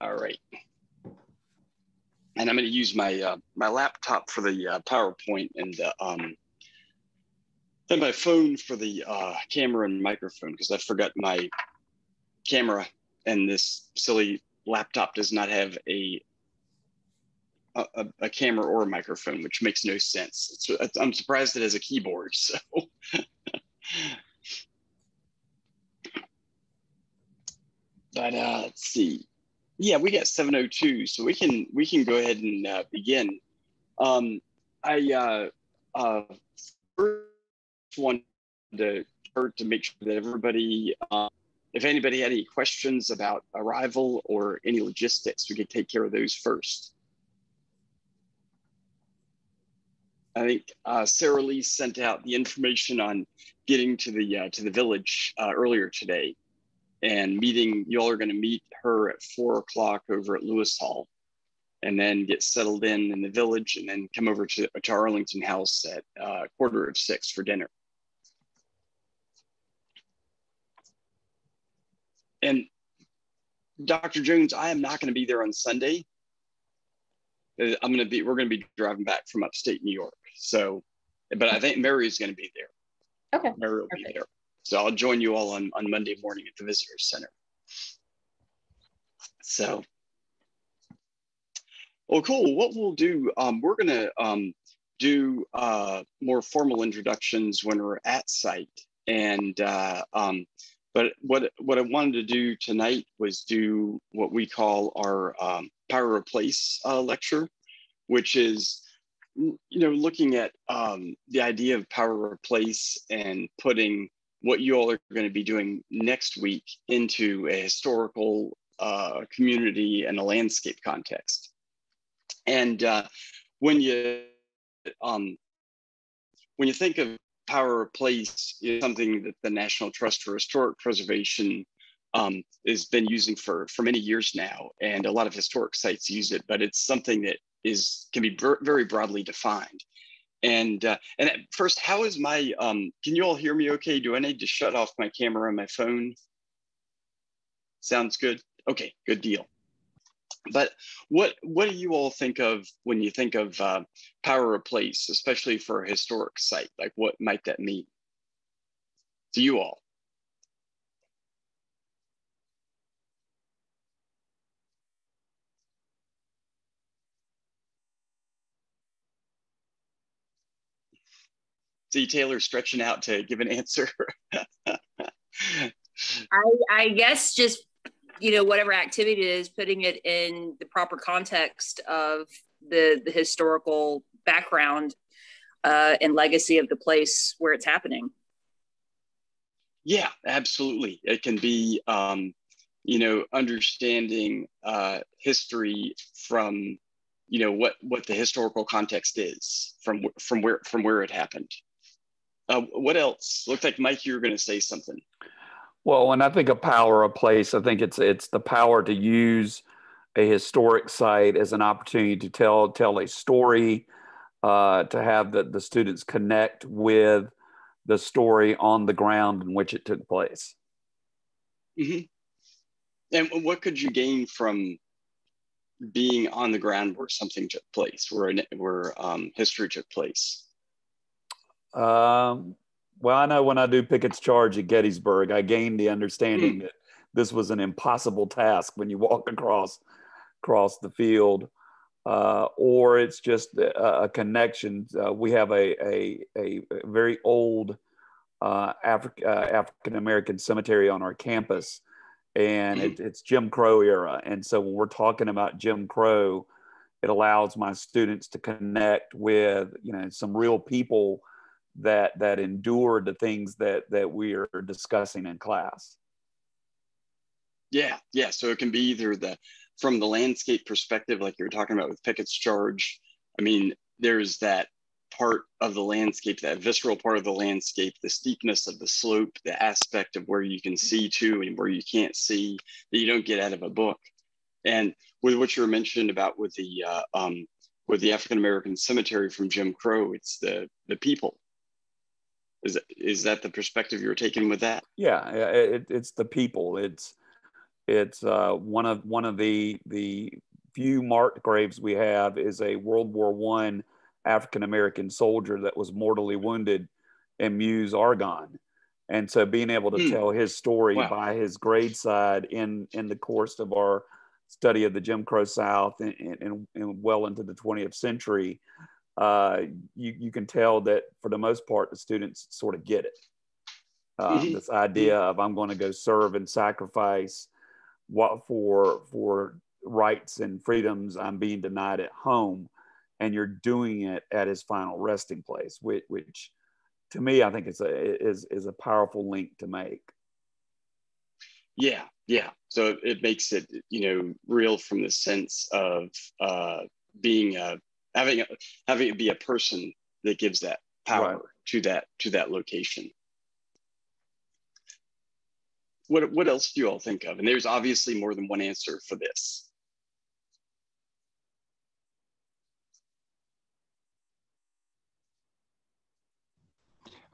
All right. And I'm going to use my uh, my laptop for the uh, PowerPoint and uh, um, then my phone for the uh, camera and microphone because I forgot my camera and this silly laptop does not have a a, a camera or a microphone, which makes no sense. It's, I'm surprised it has a keyboard. So. but uh, let's see. Yeah, we got 702, so we can we can go ahead and uh, begin. Um, I uh, uh, first wanted to to make sure that everybody, uh, if anybody had any questions about arrival or any logistics, we could take care of those first. I think uh, Sarah Lee sent out the information on getting to the uh, to the village uh, earlier today, and meeting. Y'all are going to meet her at four o'clock over at Lewis Hall, and then get settled in in the village, and then come over to, to Arlington House at uh, quarter of six for dinner. And Dr. Jones, I am not going to be there on Sunday. Uh, I'm going to be. We're going to be driving back from upstate New York. So, but I think Mary is going to be there. Okay. Mary will Perfect. be there. So I'll join you all on, on Monday morning at the Visitor Center. So, well, cool. What we'll do, um, we're going to um, do uh, more formal introductions when we're at site. And, uh, um, but what, what I wanted to do tonight was do what we call our um, Power of Place uh, lecture, which is you know, looking at um, the idea of power of place and putting what you all are going to be doing next week into a historical uh, community and a landscape context. And uh, when you um, when you think of power of place, is something that the National Trust for Historic Preservation um, has been using for for many years now, and a lot of historic sites use it. But it's something that is can be very broadly defined. And uh, and first, how is my? Um, can you all hear me? Okay. Do I need to shut off my camera and my phone? Sounds good. Okay, good deal. But what what do you all think of when you think of uh, power place, especially for a historic site? Like, what might that mean to you all? See Taylor stretching out to give an answer. I, I guess just you know whatever activity it is, putting it in the proper context of the the historical background uh, and legacy of the place where it's happening. Yeah, absolutely. It can be, um, you know, understanding uh, history from, you know, what what the historical context is from from where from where it happened. Uh, what else? Looks like Mike, you were going to say something. Well, when I think of power of place, I think it's it's the power to use a historic site as an opportunity to tell tell a story, uh, to have the, the students connect with the story on the ground in which it took place. Mm-hmm. And what could you gain from being on the ground where something took place, where where um, history took place? Um, well, I know when I do Pickett's charge at Gettysburg, I gained the understanding mm. that this was an impossible task when you walk across across the field, uh, or it's just a, a connection. Uh, we have a, a, a very old uh, Afri- uh, African American cemetery on our campus, and it, it's Jim Crow era. And so when we're talking about Jim Crow, it allows my students to connect with you know some real people that that endured the things that that we are discussing in class. Yeah yeah. So it can be either the from the landscape perspective like you're talking about with pickett's charge i mean there's that part of the landscape that visceral part of the landscape the steepness of the slope the aspect of where you can see to and where you can't see that you don't get out of a book. And with what you were mentioning about with the uh, um, with the african american cemetery from jim crow it's the the people is that, is that the perspective you're taking with that? Yeah, it, it's the people. It's It's uh, one of one of the the few marked graves we have is a World War One African American soldier that was mortally wounded in Meuse, Argonne. And so being able to mm. tell his story wow. by his graveside in, in the course of our study of the Jim Crow South and, and, and well into the 20th century, uh, you, you can tell that for the most part, the students sort of get it. Uh, mm-hmm. This idea of I'm going to go serve and sacrifice what for for rights and freedoms I'm being denied at home, and you're doing it at his final resting place, which, which to me I think it's a is is a powerful link to make. Yeah, yeah. So it makes it you know real from the sense of uh, being a having a, having it be a person that gives that power right. to that to that location. What what else do you all think of? And there's obviously more than one answer for this.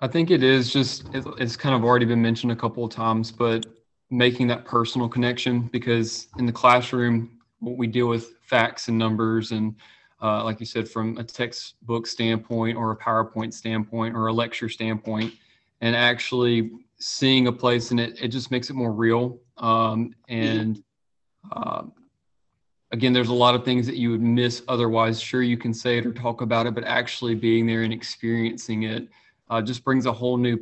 I think it is just it's kind of already been mentioned a couple of times, but making that personal connection because in the classroom what we deal with facts and numbers and uh, like you said from a textbook standpoint or a PowerPoint standpoint or a lecture standpoint, and actually seeing a place in it, it just makes it more real. Um, and uh, again, there's a lot of things that you would miss otherwise. Sure, you can say it or talk about it, but actually being there and experiencing it uh, just brings a whole new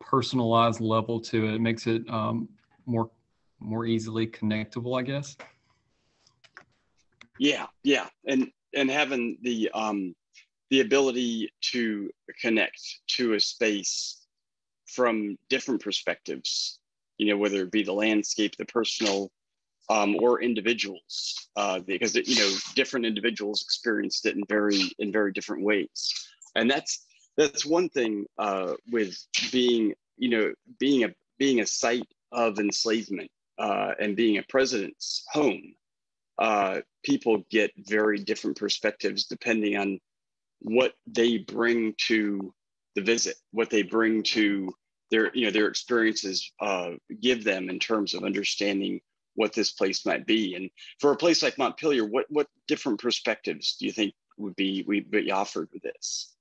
personalized level to it. it makes it um, more more easily connectable, I guess. Yeah, yeah, and and having the um, the ability to connect to a space from different perspectives, you know, whether it be the landscape, the personal, um, or individuals, uh, because you know different individuals experienced it in very in very different ways, and that's that's one thing uh, with being you know being a being a site of enslavement uh, and being a president's home uh, people get very different perspectives depending on what they bring to the visit what they bring to their you know their experiences uh, give them in terms of understanding what this place might be. And for a place like montpelier what what different perspectives do you think would be would be offered with this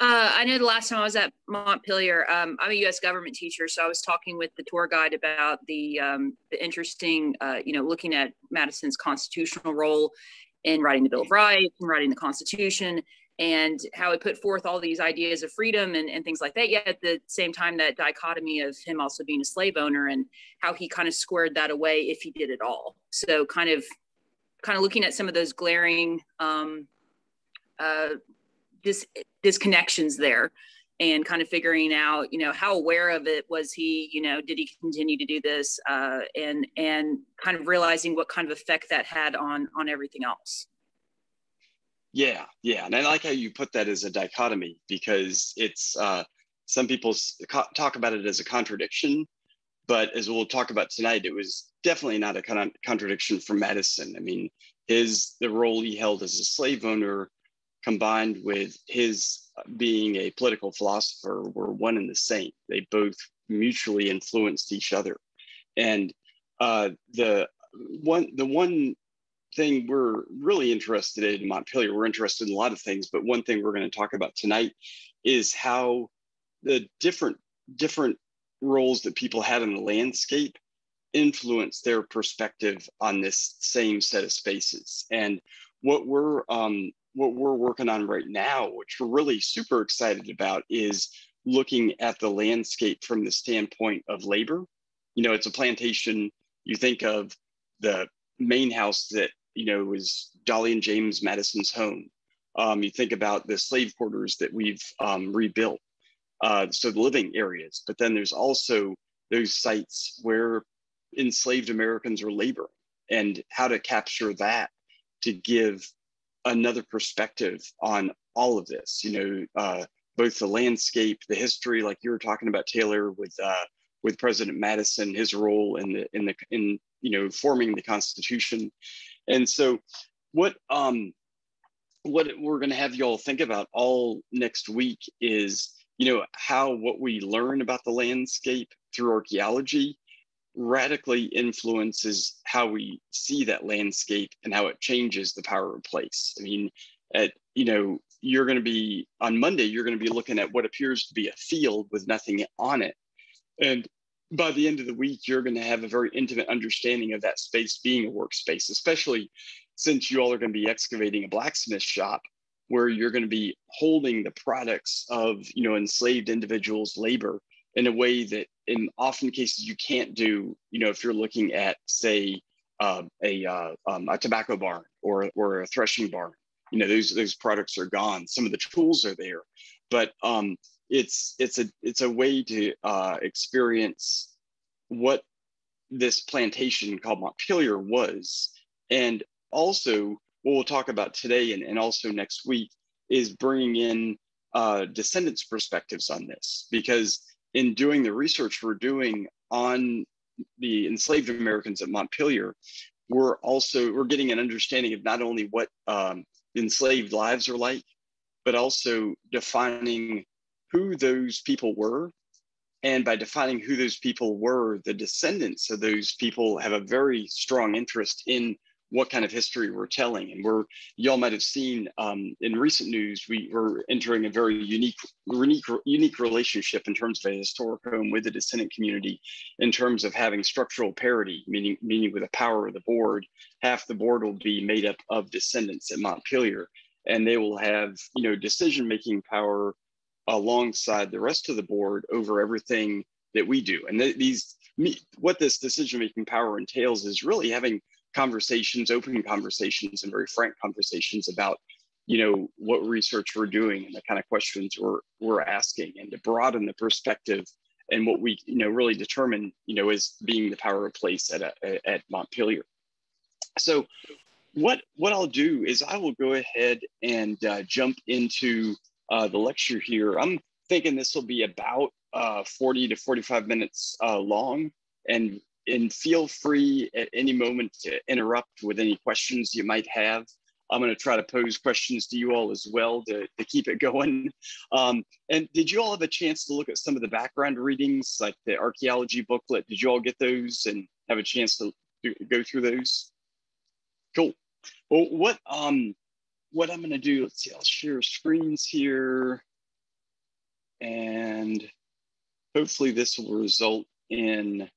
Uh, I know the last time I was at Montpelier, um, I'm a U.S. government teacher, so I was talking with the tour guide about the um, the interesting, uh, you know, looking at Madison's constitutional role in writing the Bill of Rights and writing the Constitution, and how he put forth all these ideas of freedom and, and things like that. Yet at the same time, that dichotomy of him also being a slave owner and how he kind of squared that away if he did it all. So kind of, kind of looking at some of those glaring. Um, uh, dis- disconnections there and kind of figuring out you know how aware of it was he you know did he continue to do this uh, and and kind of realizing what kind of effect that had on on everything else. Yeah yeah and i like how you put that as a dichotomy because it's uh, some people talk about it as a contradiction but as we'll talk about tonight it was definitely not a con- contradiction for madison. I mean his the role he held as a slave owner combined with his being a political philosopher were one and the same. They both mutually influenced each other. And uh, the one the one thing we're really interested in Montpelier, we're interested in a lot of things, but one thing we're going to talk about tonight is how the different different roles that people had in the landscape influence their perspective on this same set of spaces. And what we're um, what we're working on right now, which we're really super excited about, is looking at the landscape from the standpoint of labor. You know, it's a plantation. You think of the main house that, you know, was Dolley and James Madison's home. Um, you think about the slave quarters that we've um, rebuilt. Uh, so the living areas, but then there's also those sites where enslaved Americans are laboring and how to capture that to give another perspective on all of this. You know, uh, both the landscape, the history, like you were talking about Taylor with uh, with President Madison, his role in the in the in you know forming the Constitution, and so what um what we're going to have you all think about all next week is you know how what we learn about the landscape through archaeology radically influences how we see that landscape and how it changes the power of place. I mean, at you know, you're going to be on Monday, you're going to be looking at what appears to be a field with nothing on it. And by the end of the week, you're going to have a very intimate understanding of that space being a workspace, especially since you all are going to be excavating a blacksmith shop where you're going to be holding the products of you know enslaved individuals labor in a way that in often cases you can't do, you know, if you're looking at say uh, a, uh, um, a tobacco barn or, or a threshing barn, you know, those, those products are gone. Some of the tools are there, but um, it's, it's, a, it's a way to uh, experience what this plantation called Montpelier was. And also what we'll talk about today and, and also next week is bringing in uh, descendants perspectives on this because in doing the research we're doing on the enslaved Americans at Montpelier, we're also we're getting an understanding of not only what um, enslaved lives are like, but also defining who those people were. And by defining who those people were, the descendants of those people have a very strong interest in what kind of history we're telling. And we're, y'all might have seen um, in recent news, we were entering a very unique, unique, unique relationship in terms of a historic home with the descendant community, in terms of having structural parity, meaning, meaning with the power of the board, half the board will be made up of descendants at Montpelier, and they will have, you know, decision-making power alongside the rest of the board over everything that we do. And th these, what this decision-making power entails is really having conversations, open conversations, and very frank conversations about, you know, what research we're doing and the kind of questions we're we're asking, and to broaden the perspective and what we, you know, really determine, you know, as being the power of place at a, at Montpelier. So, what what I'll do is I will go ahead and uh, jump into uh, the lecture here. I'm thinking this will be about uh, 40 to 45 minutes uh, long, and and feel free at any moment to interrupt with any questions you might have. I'm going to try to pose questions to you all as well to, to keep it going. Um, and did you all have a chance to look at some of the background readings, like the archaeology booklet? Did you all get those and have a chance to go through those? Cool. Well, what um, what I'm going to do? Let's see. I'll share screens here, and hopefully this will result in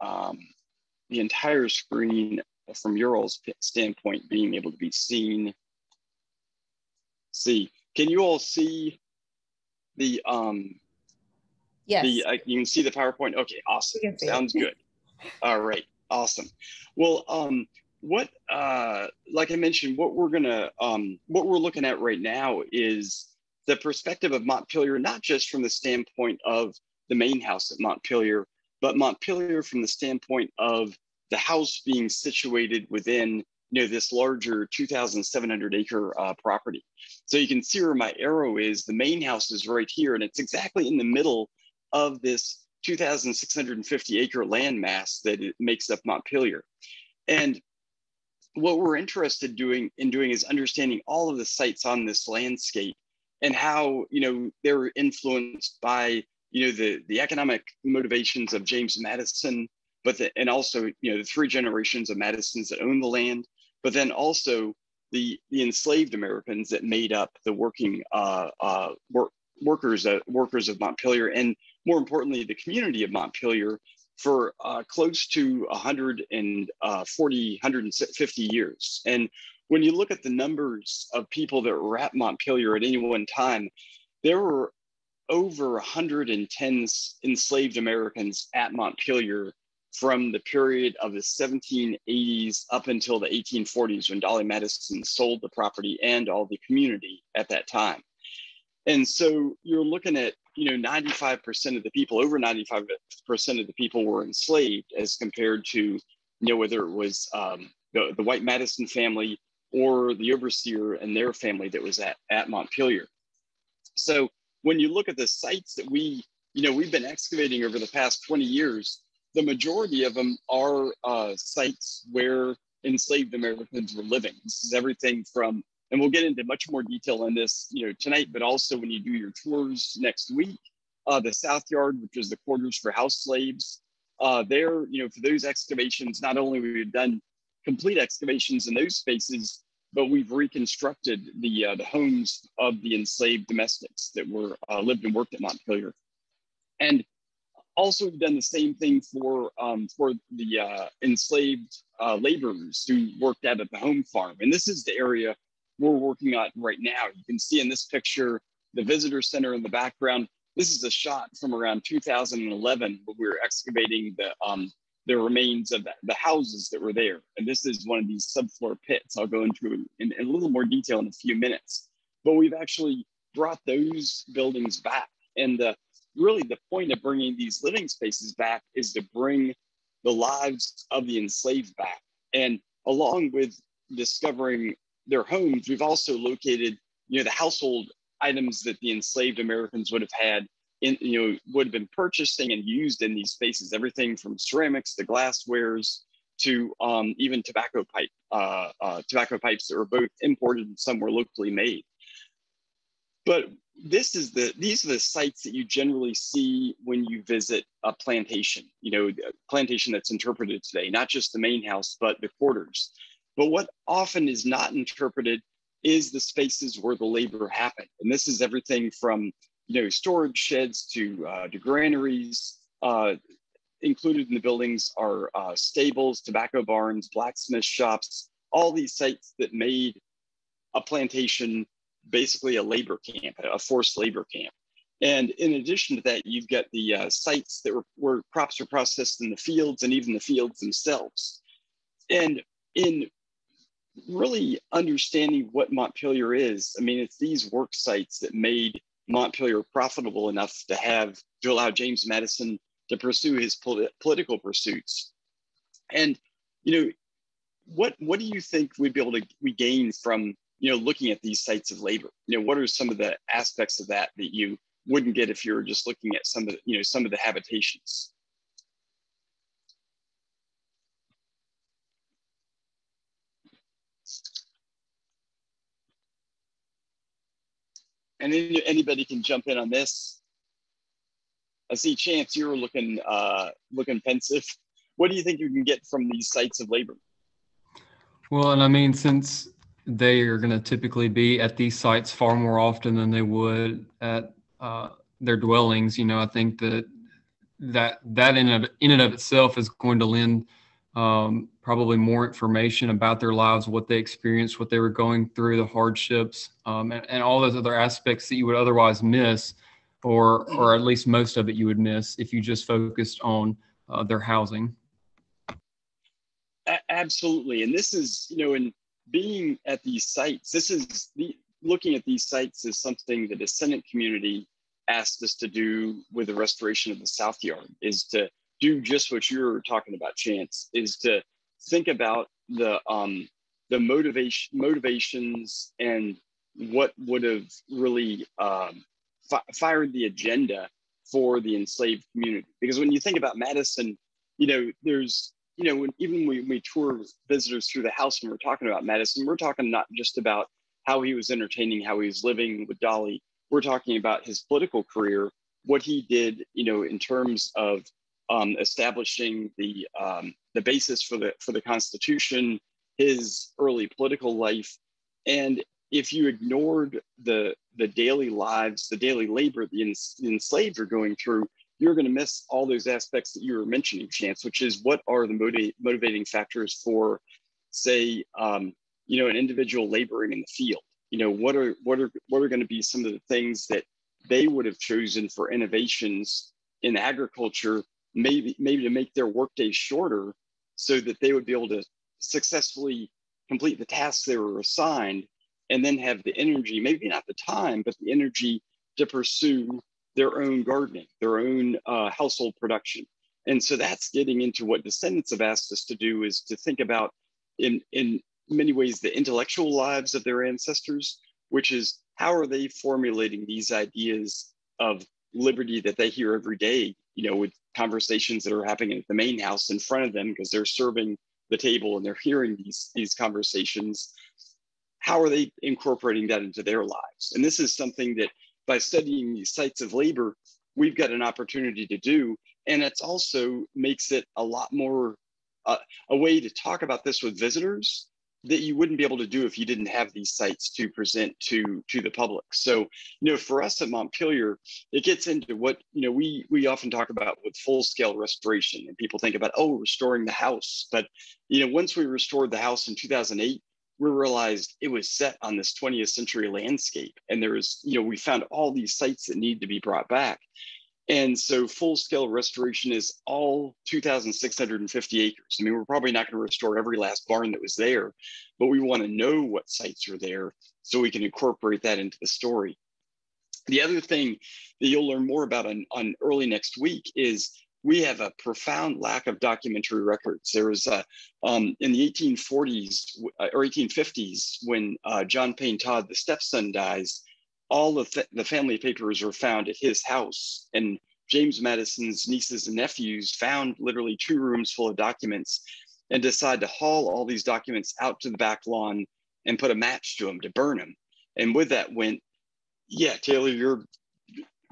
um, the entire screen from your all's standpoint being able to be seen. See, can you all see the, um, yes. The, uh, you can see the PowerPoint? Okay, awesome. Sounds good. All right, awesome. Well, um, what, uh, like I mentioned, what we're gonna, um, what we're looking at right now is the perspective of Montpelier, not just from the standpoint of the main house at Montpelier, but Montpelier from the standpoint of the house being situated within you know this larger 2,700 acre uh, property. So you can see where my arrow is. The main house is right here, and it's exactly in the middle of this 2,650 acre landmass that it makes up Montpelier. And what we're interested doing in doing is understanding all of the sites on this landscape and how you know they're influenced by you know the the economic motivations of James Madison, but the, and also you know the three generations of Madisons that owned the land, but then also the the enslaved Americans that made up the working uh, uh, work, workers uh, workers of Montpelier, and more importantly, the community of Montpelier for uh, close to 140, 150 uh, years. And when you look at the numbers of people that were at Montpelier at any one time, there were over 110 enslaved Americans at Montpelier from the period of the 1780s up until the 1840s when Dolley Madison sold the property and all the community at that time. And so you're looking at, you know, 95% of the people, over 95% of the people were enslaved as compared to, you know, whether it was um, the, the white Madison family or the overseer and their family that was at, at Montpelier. So when you look at the sites that we you know, we've been excavating over the past 20 years. The majority of them are uh, sites where enslaved Americans were living. This is everything from, and we'll get into much more detail on this, you know, tonight, but also when you do your tours next week. Uh, the South Yard, which is the quarters for house slaves, uh, there, you know, for those excavations, not only we've done complete excavations in those spaces, but we've reconstructed the uh, the homes of the enslaved domestics that were uh, lived and worked at Montpelier, and also we've done the same thing for um, for the uh, enslaved uh, laborers who worked out at the home farm, and this is the area we're working on right now. You can see in this picture the visitor center in the background. This is a shot from around 2011 when we were excavating the um, the remains of the, houses that were there. And this is one of these subfloor pits I'll go into in, in, in, a little more detail in a few minutes. But we've actually brought those buildings back. And the, really the point of bringing these living spaces back is to bring the lives of the enslaved back. And along with discovering their homes, we've also located, you know, the household items that the enslaved Americans would have had in, you know, would have been purchasing and used in these spaces, everything from ceramics to glasswares to um, even tobacco pipe, uh, uh, tobacco pipes that were both imported and some were locally made. But this is the these are the sites that you generally see when you visit a plantation. You know, a plantation that's interpreted today, not just the main house, but the quarters. But what often is not interpreted is the spaces where the labor happened, and this is everything from you know, storage sheds to, uh, to granaries. Uh, included in the buildings are uh, stables, tobacco barns, blacksmith shops, all these sites that made a plantation basically a labor camp, a forced labor camp. And in addition to that, you've got the uh, sites that were where crops were processed in the fields and even the fields themselves. And in really understanding what Montpelier is, I mean, it's these work sites that made Montpelier profitable enough to have to allow James Madison to pursue his polit- political pursuits. And you know, what what do you think we'd be able to we gain from you know looking at these sites of labor? You know, what are some of the aspects of that that you wouldn't get if you were just looking at some of the, you know some of the habitations? And any, anybody can jump in on this. I see Chance, you're looking uh, looking pensive. What do you think you can get from these sites of labor? Well, and I mean, since they are going to typically be at these sites far more often than they would at uh, their dwellings, you know, I think that that that in of, in and of itself is going to lend um, probably more information about their lives, what they experienced, what they were going through, the hardships, um, and, and, all those other aspects that you would otherwise miss, or or at least most of it you would miss if you just focused on uh, their housing. Absolutely, and this is you know in being at these sites, this is the looking at these sites is something the descendant community asked us to do with the restoration of the South Yard is to do just what you're talking about, Chance, is to think about the um, the motivation motivations and what would have really um, fi- fired the agenda for the enslaved community. Because when you think about Madison, you know, there's you know, when, even when we tour visitors through the house and we're talking about Madison, we're talking not just about how he was entertaining, how he was living with Dolley. We're talking about his political career, what he did, you know, in terms of um, establishing the um, the basis for the for the Constitution, his early political life, and if you ignored the the daily lives, the daily labor the, ens- the enslaved are going through, you're going to miss all those aspects that you were mentioning, Chance, which is what are the motiv- motivating factors for, say, um, you know, an individual laboring in the field. You know, what are what are what are going to be some of the things that they would have chosen for innovations in agriculture maybe maybe to make their workday shorter so that they would be able to successfully complete the tasks they were assigned and then have the energy maybe not the time but the energy to pursue their own gardening their own uh, household production. And so that's getting into what descendants have asked us to do is to think about in in many ways the intellectual lives of their ancestors which is how are they formulating these ideas of liberty that they hear every day, you know, with conversations that are happening at the main house in front of them because they're serving the table and they're hearing these, these conversations. How are they incorporating that into their lives? And this is something that by studying these sites of labor, we've got an opportunity to do. And it's also makes it a lot more uh, a way to talk about this with visitors that you wouldn't be able to do if you didn't have these sites to present to to the public. So, you know, for us at Montpelier, it gets into what you know we we often talk about with full scale restoration, and people think about oh restoring the house, but you know once we restored the house in 2008, we realized it was set on this 20th century landscape, and there was you know we found all these sites that need to be brought back. And so full scale restoration is all 2,650 acres. I mean, we're probably not going to restore every last barn that was there, but we want to know what sites are there so we can incorporate that into the story. The other thing that you'll learn more about on, on early next week is we have a profound lack of documentary records. There was a, um, in the 1840s or 1850s when uh, John Payne Todd, the stepson, dies, all of the family papers were found at his house. And James Madison's nieces and nephews found literally two rooms full of documents and decided to haul all these documents out to the back lawn and put a match to them to burn them. And with that went, yeah, Taylor, you're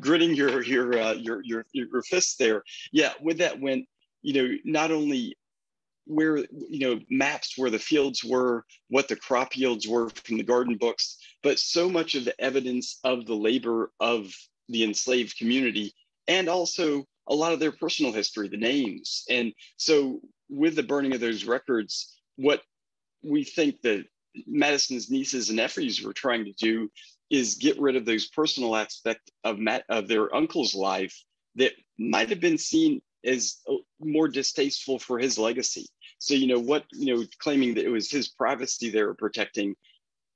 gritting your your uh, your your your fists there. Yeah, with that went, you know, not only where you know maps where the fields were what the crop yields were from the garden books but so much of the evidence of the labor of the enslaved community and also a lot of their personal history the names. And so with the burning of those records what we think that madison's nieces and nephews were trying to do is get rid of those personal aspect of Matt, of their uncle's life that might have been seen as uh, more distasteful for his legacy so, you know, what, you know, claiming that it was his privacy they were protecting,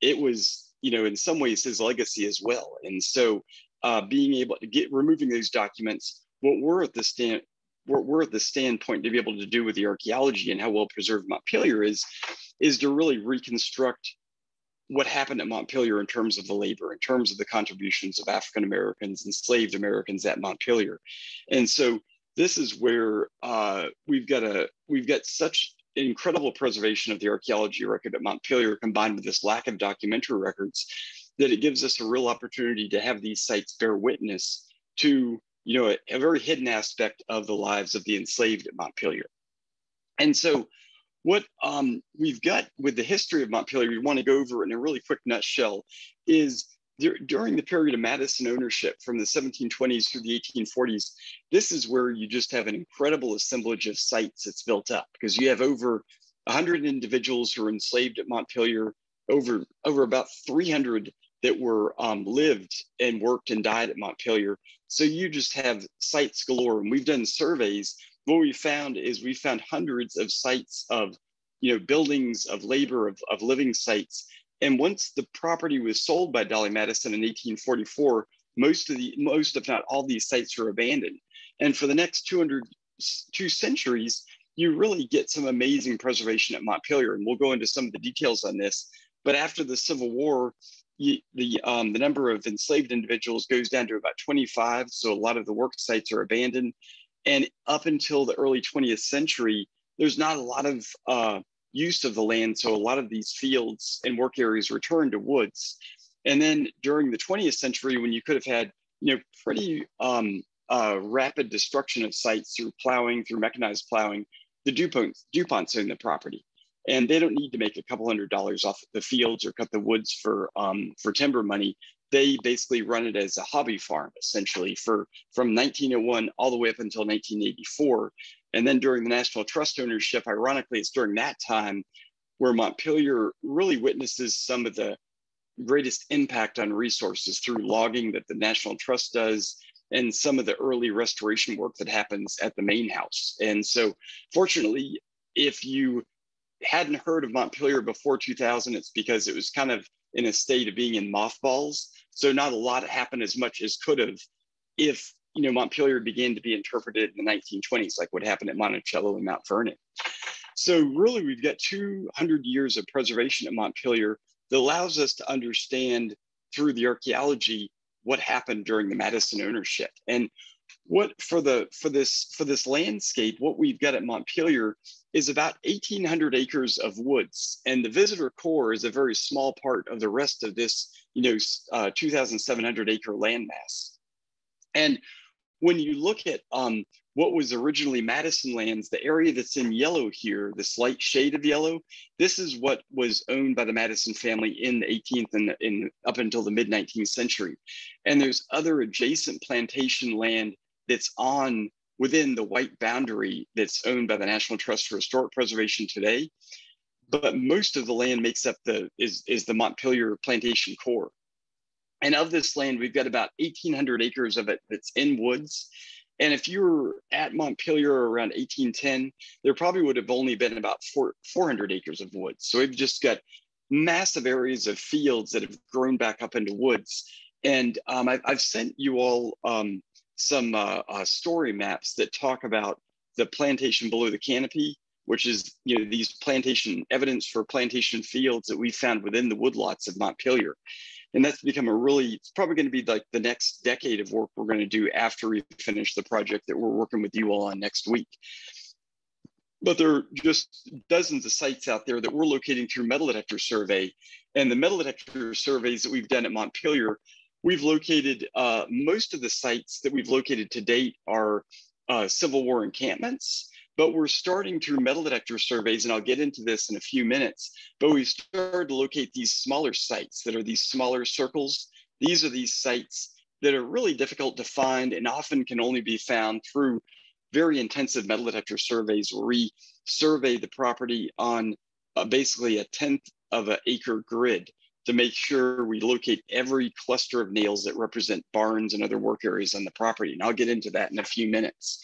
it was, you know, in some ways his legacy as well. And so uh, being able to get removing those documents, what we're at the stand, what we're at the standpoint to be able to do with the archaeology and how well preserved Montpelier is, is to really reconstruct what happened at Montpelier in terms of the labor, in terms of the contributions of African Americans, enslaved Americans at Montpelier. And so this is where uh, we've got a we've got such incredible preservation of the archaeology record at Montpelier combined with this lack of documentary records that it gives us a real opportunity to have these sites bear witness to you know a, a very hidden aspect of the lives of the enslaved at Montpelier. And so what um, we've got with the history of Montpelier, we want to go over in a really quick nutshell, is during the period of Madison ownership from the 1720s through the 1840s, this is where you just have an incredible assemblage of sites that's built up because you have over 100 individuals who were enslaved at Montpelier, over, over about 300 that were um, lived and worked and died at Montpelier. So you just have sites galore. And we've done surveys. What we found is we found hundreds of sites of you know, buildings of labor, of, of living sites and once the property was sold by Dolley Madison in 1844, most of the most, if not all, these sites were abandoned. And for the next 200 two centuries, you really get some amazing preservation at Montpelier. And we'll go into some of the details on this. But after the Civil War, you, the um, the number of enslaved individuals goes down to about 25. So a lot of the work sites are abandoned. And up until the early 20th century, there's not a lot of uh, use of the land. So a lot of these fields and work areas returned to woods. And then during the 20th century, when you could have had, you know, pretty um, uh, rapid destruction of sites through plowing, through mechanized plowing, the DuPont, DuPonts own the property. And they don't need to make a couple hundred dollars off the fields or cut the woods for, um, for timber money. They basically run it as a hobby farm, essentially, for from 1901 all the way up until 1984. And then during the National Trust ownership, ironically, it's during that time where Montpelier really witnesses some of the greatest impact on resources through logging that the National Trust does and some of the early restoration work that happens at the main house. And so, fortunately, if you hadn't heard of Montpelier before 2000, it's because it was kind of in a state of being in mothballs. So, not a lot happened as much as could have if you know, Montpelier began to be interpreted in the 1920s, like what happened at Monticello and Mount Vernon. So really, we've got 200 years of preservation at Montpelier that allows us to understand through the archaeology what happened during the Madison ownership. And what for the for this for this landscape, what we've got at Montpelier is about 1,800 acres of woods, and the visitor core is a very small part of the rest of this, you know, uh, 2,700 acre landmass. And when you look at um, what was originally Madison lands, the area that's in yellow here, the slight shade of yellow, this is what was owned by the Madison family in the 18th and in, up until the mid 19th century. And there's other adjacent plantation land that's on within the white boundary that's owned by the National Trust for Historic Preservation today. But most of the land makes up the is, is the Montpelier plantation core. And of this land, we've got about 1,800 acres of it that's in woods. And if you were at Montpelier around 1810, there probably would have only been about four, 400 acres of woods. So we've just got massive areas of fields that have grown back up into woods. And um, I've, I've, sent you all um, some uh, uh, story maps that talk about the plantation below the canopy, which is you know these plantation evidence for plantation fields that we found within the woodlots of Montpelier and that's become a really it's probably going to be like the next decade of work we're going to do after we finish the project that we're working with you all on next week. But there are just dozens of sites out there that we're locating through metal detector survey. And the metal detector surveys that we've done at montpelier we've located uh, most of the sites that we've located to date are uh, civil war encampments but we're starting through metal detector surveys, and I'll get into this in a few minutes. But we've started to locate these smaller sites that are these smaller circles. These are these sites that are really difficult to find and often can only be found through very intensive metal detector surveys where we survey the property on uh, basically a tenth of an acre grid to make sure we locate every cluster of nails that represent barns and other work areas on the property. And I'll get into that in a few minutes.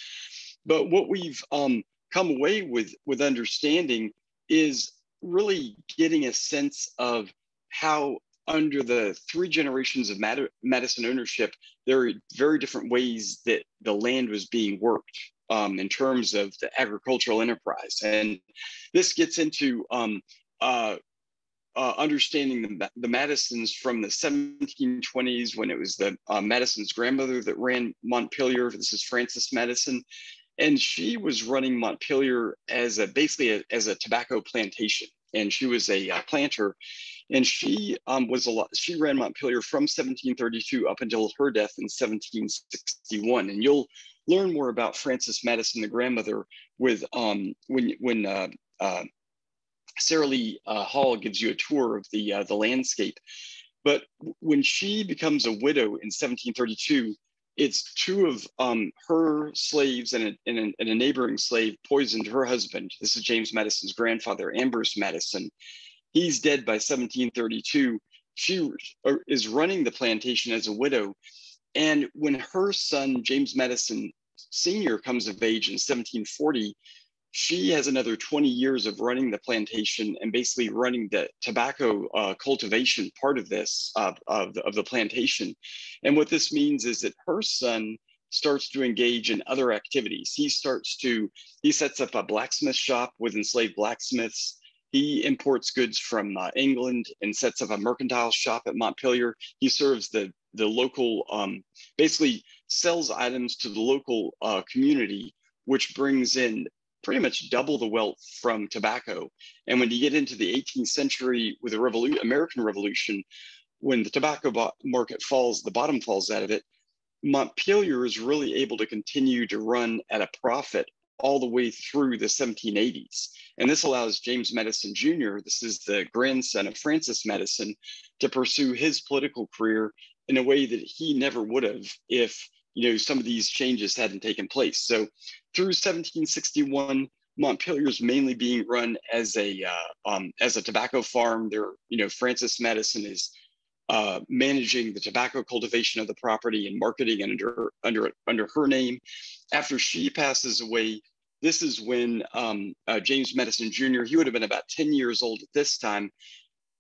But what we've um, come away with with understanding is really getting a sense of how under the three generations of Madison ownership, there are very different ways that the land was being worked um, in terms of the agricultural enterprise. And this gets into um, uh, uh, understanding the, the, Madisons from the 1720s when it was the uh, Madison's grandmother that ran Montpelier. This is Frances Madison and she was running Montpelier as a basically a, as a tobacco plantation, and she was a uh, planter, and she um, was a lot. She ran Montpelier from 1732 up until her death in 1761, and you'll learn more about Frances Madison, the grandmother, with um, when when uh, uh, Sarah Lee uh, Hall gives you a tour of the uh, the landscape. But when she becomes a widow in 1732, it's two of um, her slaves and a, and, a, and a, neighboring slave poisoned her husband. This is James Madison's grandfather, Ambrose Madison. He's dead by 1732. She is running the plantation as a widow. And when her son, James Madison Sr., comes of age in 1740, she has another 20 years of running the plantation and basically running the tobacco uh, cultivation part of this uh, of, of the plantation. And what this means is that her son starts to engage in other activities. He starts to he sets up a blacksmith shop with enslaved blacksmiths. He imports goods from uh, england and sets up a mercantile shop at montpelier. He serves the the local um, basically sells items to the local uh, community which brings in pretty much double the wealth from tobacco. And when you get into the 18th century with the Revolu- American Revolution, when the tobacco bo- market falls, the bottom falls out of it, Montpelier is really able to continue to run at a profit all the way through the 1780s. And this allows James Madison Jr., this is the grandson of Frances Madison, to pursue his political career in a way that he never would have if you know some of these changes hadn't taken place. So through 1761, Montpelier is mainly being run as a uh, um, as a tobacco farm. There, you know, Frances Madison is uh, managing the tobacco cultivation of the property and marketing under under under her name. After she passes away, this is when um, uh, James Madison Jr. He would have been about 10 years old at this time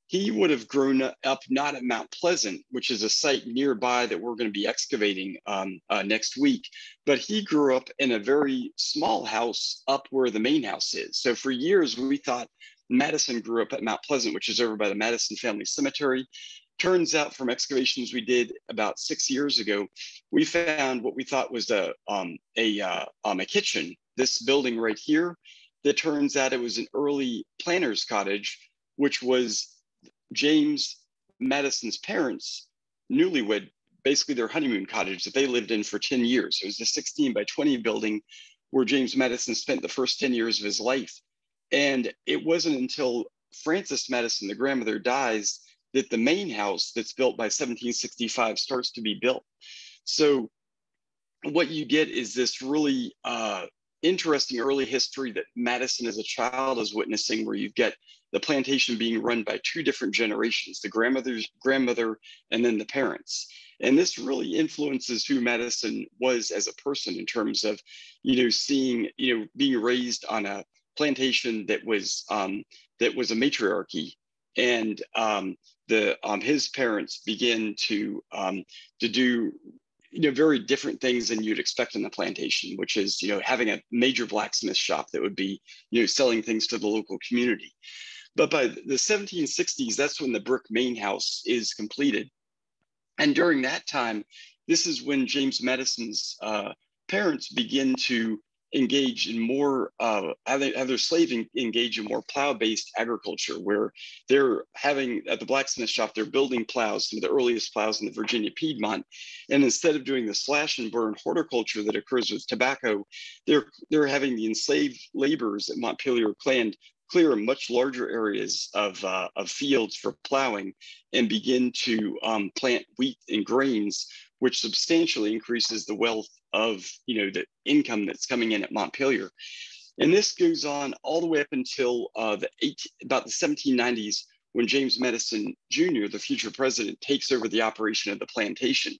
he would have grown up not at Mount Pleasant, which is a site nearby that we're going to be excavating um, uh, next week, but he grew up in a very small house up where the main house is. So for years, we thought Madison grew up at Mount Pleasant, which is over by the Madison Family Cemetery. turns out from excavations we did about six years ago, we found what we thought was a, um, a, uh, um, a kitchen, this building right here, that turns out it was an early planter's cottage, which was James Madison's parents' newlywed, basically their honeymoon cottage that they lived in for 10 years. It was a 16 by 20 building where James Madison spent the first 10 years of his life. And it wasn't until Frances Madison, the grandmother, dies that the main house that's built by 1765 starts to be built. So what you get is this really uh, interesting early history that Madison as a child is witnessing, where you get the plantation being run by two different generations, the grandmother's grandmother and then the parents. And this really influences who Madison was as a person in terms of, you know, seeing, you know, being raised on a plantation that was um, that was a matriarchy and um, the um, his parents begin to um, to do you know very different things than you'd expect in the plantation, which is you know having a major blacksmith shop that would be you know selling things to the local community. But by the 1760s, that's when the brick main house is completed, and during that time, this is when James Madison's uh, parents begin to engage in more, uh, have, their slaves engage in more plow-based agriculture, where they're having at the blacksmith shop, they're building plows, some of the earliest plows in the Virginia Piedmont, and instead of doing the slash and burn horticulture that occurs with tobacco, they're they're having the enslaved laborers at Montpelier Clan clear much larger areas of, uh, of fields for plowing and begin to um, plant wheat and grains, which substantially increases the wealth of you know the income that's coming in at Montpelier. And this goes on all the way up until uh, the 18, about the 1790s when James Madison Jr., the future president, takes over the operation of the plantation.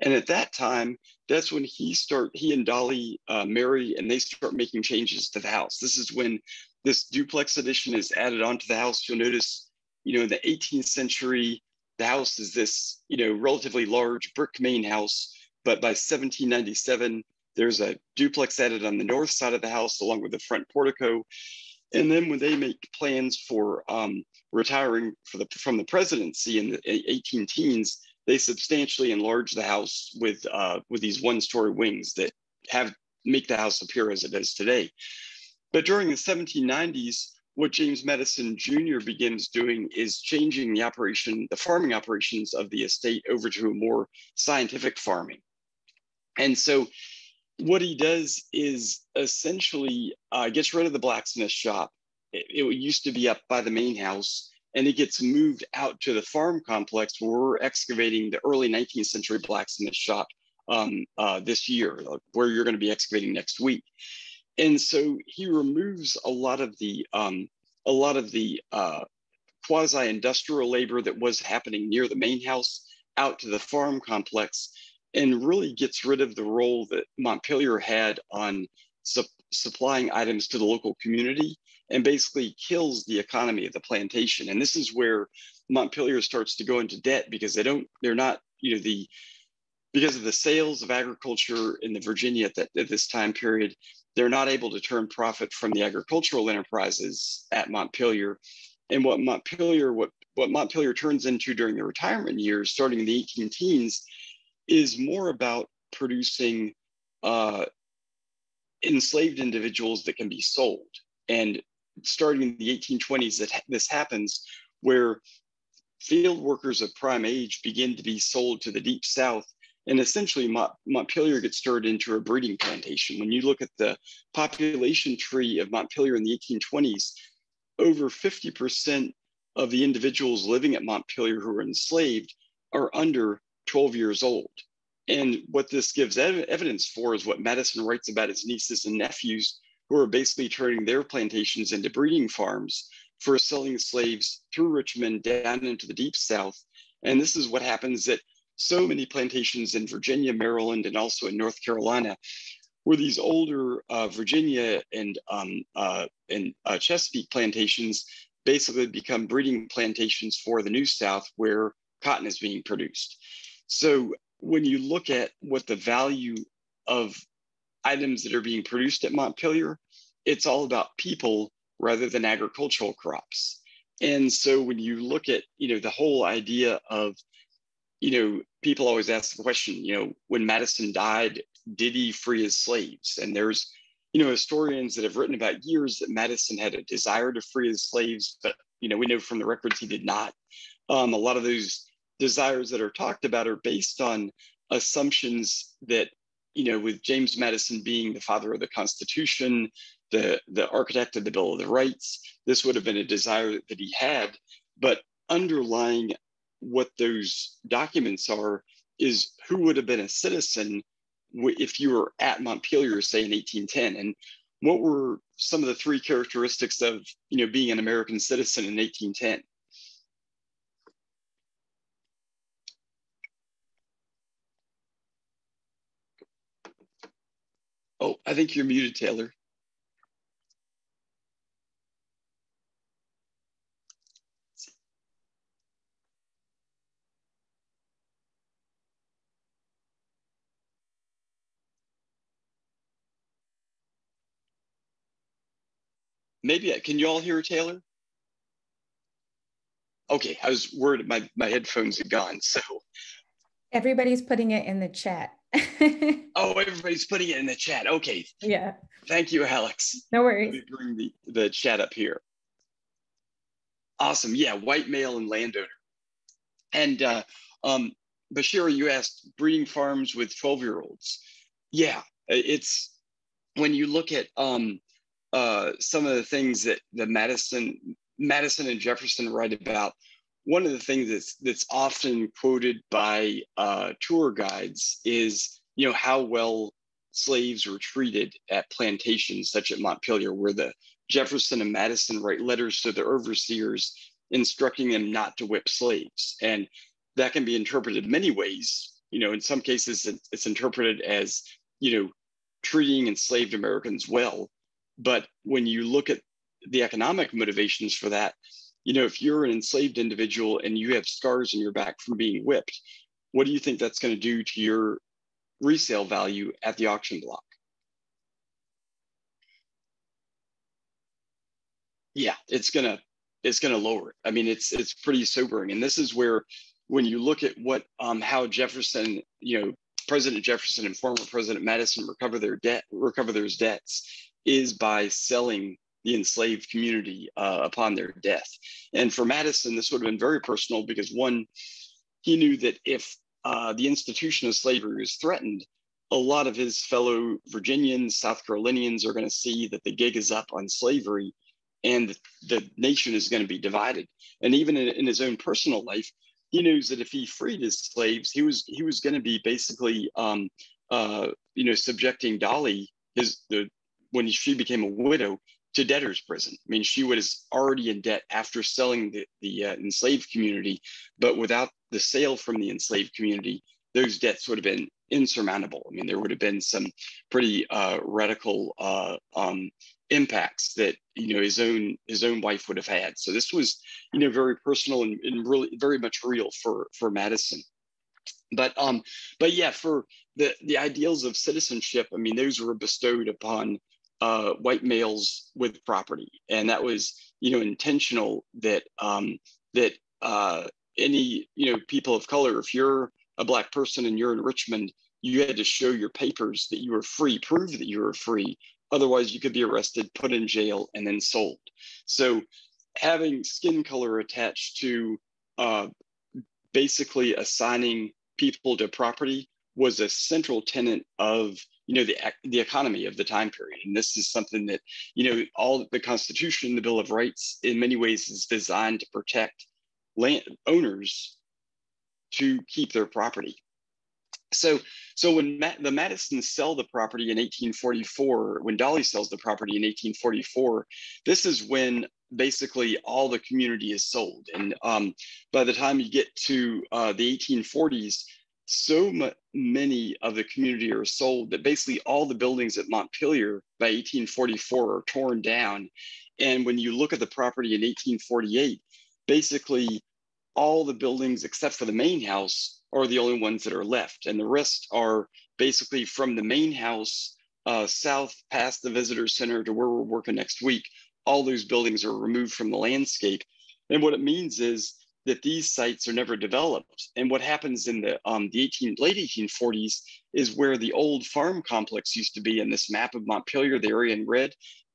And at that time, that's when he start he and Dolley uh, marry and they start making changes to the house. This is when this duplex addition is added onto the house. You'll notice, you know, in the 18th century, the house is this, you know, relatively large brick main house but by 1797, there's a duplex added on the north side of the house along with the front portico. And then when they make plans for um, retiring for the, from the presidency in the 18 teens, they substantially enlarge the house with, uh, with these one-story wings that have make the house appear as it is today. But during the 1790s, what James Madison Jr. begins doing is changing the operation, the farming operations of the estate over to a more scientific farming. And so what he does is essentially uh, gets rid of the blacksmith shop. It, it, used to be up by the main house, and it gets moved out to the farm complex where we're excavating the early 19th century blacksmith shop um, uh, this year, where you're going to be excavating next week. And so he removes a lot of the um, a lot of the uh, quasi-industrial labor that was happening near the main house out to the farm complex and really gets rid of the role that Montpelier had on su- supplying items to the local community and basically kills the economy of the plantation. And this is where Montpelier starts to go into debt because they don't, they're not, you know, the, because of the sales of agriculture in the Virginia at, that, at this time period, they're not able to turn profit from the agricultural enterprises at Montpelier. And what Montpelier, what, what Montpelier turns into during the retirement years, starting in the 18 teens, is more about producing uh, enslaved individuals that can be sold. And starting in the 1820s, that this happens where field workers of prime age begin to be sold to the deep south. And essentially, Mont- Montpelier gets turned into a breeding plantation. When you look at the population tree of Montpelier in the 1820s, over 50% of the individuals living at Montpelier who are enslaved are under 12 years old. And what this gives ev- evidence for is what Madison writes about his nieces and nephews who are basically turning their plantations into breeding farms for selling slaves through Richmond down into the deep south. And this is what happens at so many plantations in Virginia, Maryland, and also in North Carolina, where these older uh, Virginia and, um, uh, and uh, Chesapeake plantations basically become breeding plantations for the New South where cotton is being produced. So when you look at what the value of items that are being produced at Montpelier, it's all about people rather than agricultural crops. and so when you look at, you know, the whole idea of, you know, people always ask the question, you know, when Madison died, did he free his slaves? And there's, you know, historians that have written about years that Madison had a desire to free his slaves, but, you know, we know from the records he did not. Um, a lot of those desires that are talked about are based on assumptions that, you know, with James Madison being the father of the Constitution, the, the architect of the Bill of the Rights. This would have been a desire that he had, but underlying what those documents are is who would have been a citizen if you were at Montpelier, say in 1810, and what were some of the three characteristics of you know being an American citizen in 1810? Oh, I think you're muted, Taylor. Maybe can you all hear Taylor? Okay, I was worried my, my headphones had gone. So everybody's putting it in the chat. oh, everybody's putting it in the chat. Okay. Yeah. Thank you, Alex. No worries. Let me bring the, the chat up here. Awesome. Yeah, white male and landowner. And uh, um, Bashira, you asked breeding farms with 12 year olds. Yeah, it's when you look at um, uh, some of the things that the Madison, Madison and Jefferson write about. One of the things that's that's often quoted by uh, tour guides is you know how well slaves were treated at plantations such at Montpelier, where the Jefferson and Madison write letters to the overseers instructing them not to whip slaves, and that can be interpreted many ways. You know, in some cases, it's interpreted as you know treating enslaved Americans well, but when you look at the economic motivations for that, you know, if you're an enslaved individual and you have scars on your back from being whipped, what do you think that's going to do to your resale value at the auction block? Yeah, it's gonna it's gonna lower it. I mean, it's it's pretty sobering, and this is where when you look at what um, how Jefferson, you know, President Jefferson and former President Madison recover their debt, recover their debts, is by selling the enslaved community uh, upon their death. And for Madison, this would have been very personal because one, he knew that if uh, the institution of slavery was threatened, a lot of his fellow Virginians, South Carolinians are going to see that the gig is up on slavery and the nation is going to be divided. And even in, in his own personal life, he knows that if he freed his slaves, he was he was going to be basically, um, uh, you know, subjecting Dolley, his the when she became a widow to debtor's prison. I mean, she was already in debt after selling the, the uh, enslaved community, but without the sale from the enslaved community, those debts would have been insurmountable. I mean, there would have been some pretty uh, radical uh, um, impacts that you know his own his own wife would have had. So this was you know very personal and, and really very much real for for Madison. But um, but yeah, for the the ideals of citizenship, I mean, those were bestowed upon uh, white males with property, and that was you know intentional that um, that uh, any you know people of color, if you're a black person and you're in Richmond, you had to show your papers that you were free, prove that you were free. Otherwise, you could be arrested, put in jail, and then sold. So, having skin color attached to uh, basically assigning people to property was a central tenet of you know the the economy of the time period. And this is something that you know all the constitution the bill of rights in many ways is designed to protect land owners to keep their property. So so when the madisons sell the property in 1844 when dolley sells the property in 1844 this is when basically all the community is sold. And um, by the time you get to uh, the 1840s so many of the community are sold that basically all the buildings at Montpelier by 1844 are torn down. And when you look at the property in 1848, basically all the buildings except for the main house are the only ones that are left. And the rest are basically from the main house uh, south past the visitor center to where we're working next week. All those buildings are removed from the landscape And what it means is that these sites are never developed. And what happens in the, um, the 18, late 1840s is where the old farm complex used to be in this map of Montpelier, the area in red,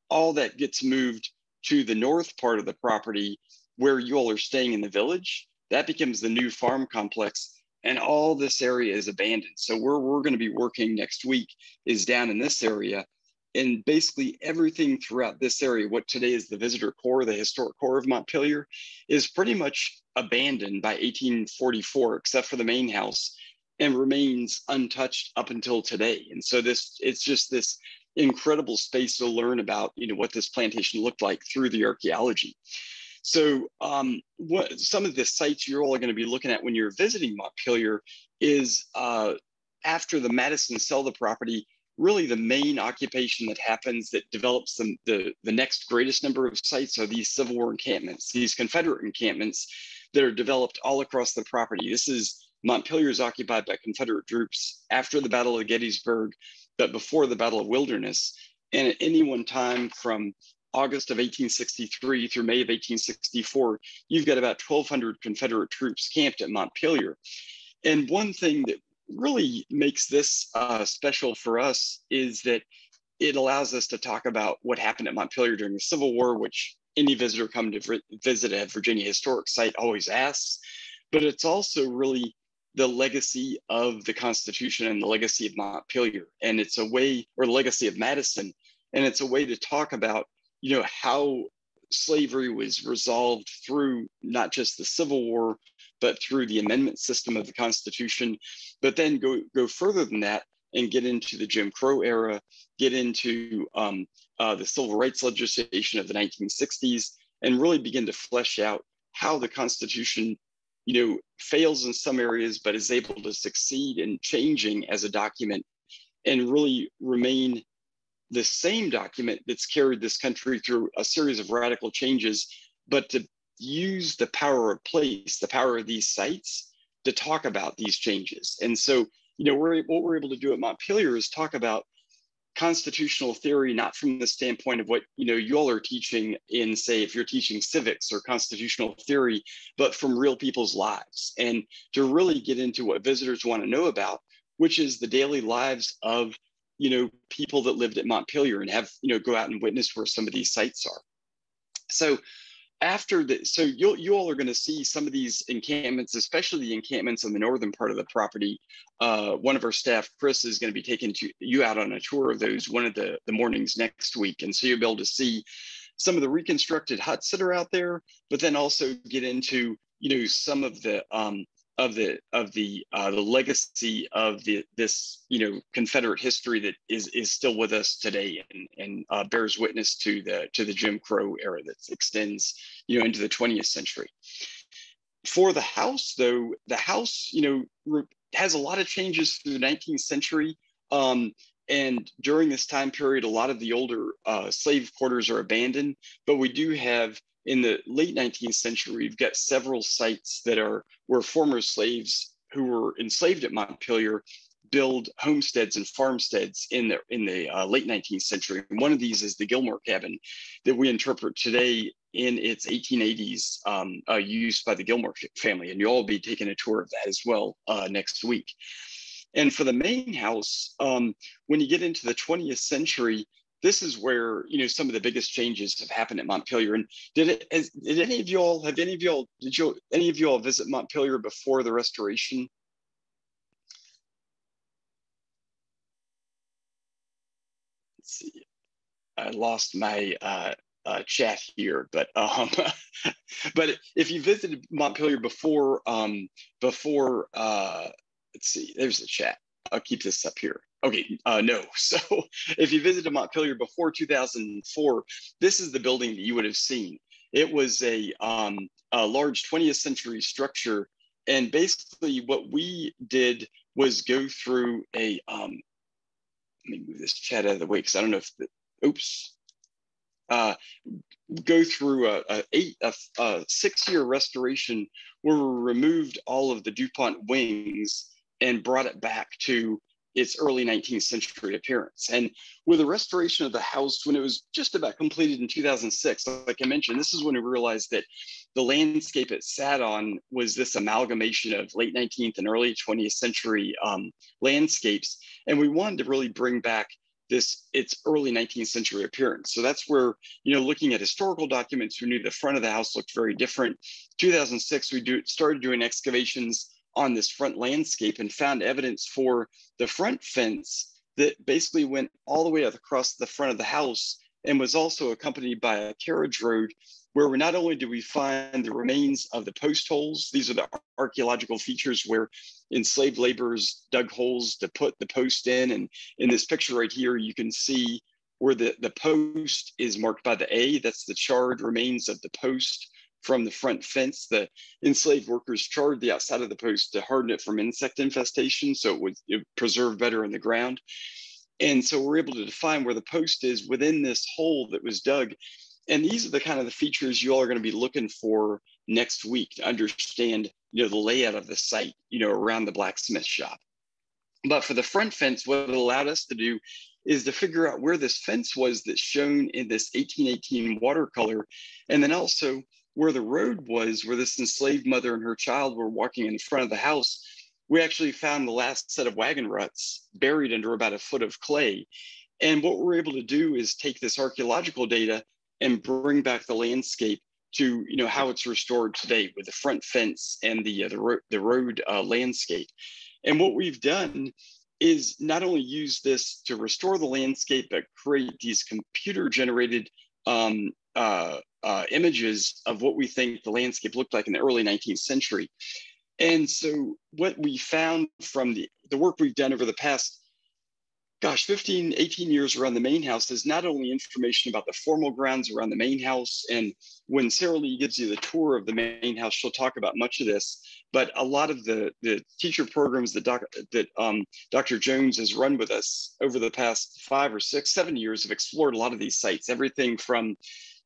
all that gets moved to the north part of the property where you all are staying in the village. That becomes the new farm complex and all this area is abandoned. So where we're going to be working next week is down in this area. And basically everything throughout this area, what today is the visitor core, the historic core of Montpelier, is pretty much abandoned by 1844, except for the main house, and remains untouched up until today. And so this, it's just this incredible space to learn about, you know, what this plantation looked like through the archaeology. So um, what some of the sites you're all going to be looking at when you're visiting Montpelier is uh, after the Madison sell the property, really the main occupation that happens that develops the, the, the next greatest number of sites are these Civil War encampments, these Confederate encampments that are developed all across the property. This is Montpelier is occupied by Confederate troops after the Battle of Gettysburg, but before the Battle of Wilderness. And at any one time from August of 1863 through May of 1864, you've got about 1,200 Confederate troops camped at Montpelier. And one thing that really makes this uh, special for us is that it allows us to talk about what happened at Montpelier during the Civil War, which any visitor come to visit a Virginia historic site always asks. But it's also really the legacy of the Constitution and the legacy of Montpelier. And it's a way, or the legacy of Madison. And it's a way to talk about you know, how slavery was resolved through not just the Civil War, but through the amendment system of the Constitution, but then go, go further than that and get into the Jim Crow era, get into um, uh, the civil rights legislation of the 1960s, and really begin to flesh out how the Constitution, you know, fails in some areas, but is able to succeed in changing as a document and really remain the same document that's carried this country through a series of radical changes, but to use the power of place, the power of these sites to talk about these changes. And so, you know, we're, what we're able to do at Montpelier is talk about constitutional theory, not from the standpoint of what, you know, you all are teaching in, say, if you're teaching civics or constitutional theory, but from real people's lives and to really get into what visitors want to know about, which is the daily lives of you know, people that lived at Montpelier and have, you know, go out and witness where some of these sites are. So after the, so you you all are going to see some of these encampments, especially the encampments in the northern part of the property. Uh, one of our staff, Chris, is going to be taking to, you out on a tour of those one of the, the mornings next week. And so you'll be able to see some of the reconstructed huts that are out there, but then also get into, you know, some of the, um, of the of the uh, the legacy of the this you know Confederate history that is is still with us today and and uh, bears witness to the to the Jim Crow era that extends you know into the 20th century. For the house, though, the house you know has a lot of changes through the 19th century. Um, and during this time period, a lot of the older uh, slave quarters are abandoned, but we do have in the late 19th century, we've got several sites that are where former slaves who were enslaved at Montpelier build homesteads and farmsteads in the in the uh, late 19th century. And one of these is the Gilmore cabin that we interpret today in its 1880s um, uh, by the Gilmore family. And you'll all be taking a tour of that as well uh, next week. And for the main house, um, when you get into the 20th century, this is where you know some of the biggest changes have happened at Montpelier. And did it? Has, did any of you all have any of you all did you any of you all visit Montpelier before the restoration? Let's see. I lost my uh, uh, chat here, but um, but if you visited Montpelier before um, before uh, let's see, there's the chat. I'll keep this up here. Okay, uh, no. So if you visited Montpelier before 2004, this is the building that you would have seen. It was a, um, a large 20th century structure. And basically what we did was go through a, um, let me move this chat out of the way because I don't know if, the, oops, uh, go through a, a eight, a, a six year restoration where we removed all of the DuPont wings and brought it back to its early 19th century appearance. And with the restoration of the house, when it was just about completed in 2006, like I mentioned, this is when we realized that the landscape it sat on was this amalgamation of late 19th and early 20th century um, landscapes. And we wanted to really bring back this its early 19th century appearance. So that's where, you know, looking at historical documents, we knew the front of the house looked very different. 2006, we do, started doing excavations on this front landscape and found evidence for the front fence that basically went all the way across the front of the house and was also accompanied by a carriage road where not only do we find the remains of the post holes, these are the archaeological features where enslaved laborers dug holes to put the post in. And in this picture right here, you can see where the, the post is marked by the A, that's the charred remains of the post from the front fence. The enslaved workers charred the outside of the post to harden it from insect infestation so it would, preserve better in the ground. And so we're able to define where the post is within this hole that was dug and these are the kind of the features you all are going to be looking for next week to understand you know the layout of the site you know around the blacksmith shop but for the front fence what it allowed us to do is to figure out where this fence was that's shown in this 1818 watercolor and then also where the road was where this enslaved mother and her child were walking in front of the house we actually found the last set of wagon ruts buried under about a foot of clay and what we're able to do is take this archaeological data and bring back the landscape to you know how it's restored today with the front fence and the uh, the, ro- the road uh, landscape. And what we've done is not only use this to restore the landscape, but create these computer generated um, uh, uh, images of what we think the landscape looked like in the early 19th century. And so what we found from the, the work we've done over the past gosh, 15, 18 years around the main house is not only information about the formal grounds around the main house. And when Sarah Lee gives you the tour of the main house, she'll talk about much of this. But a lot of the, the teacher programs that, doc, that um, Dr. Jones has run with us over the past five or six, seven years have explored a lot of these sites, everything from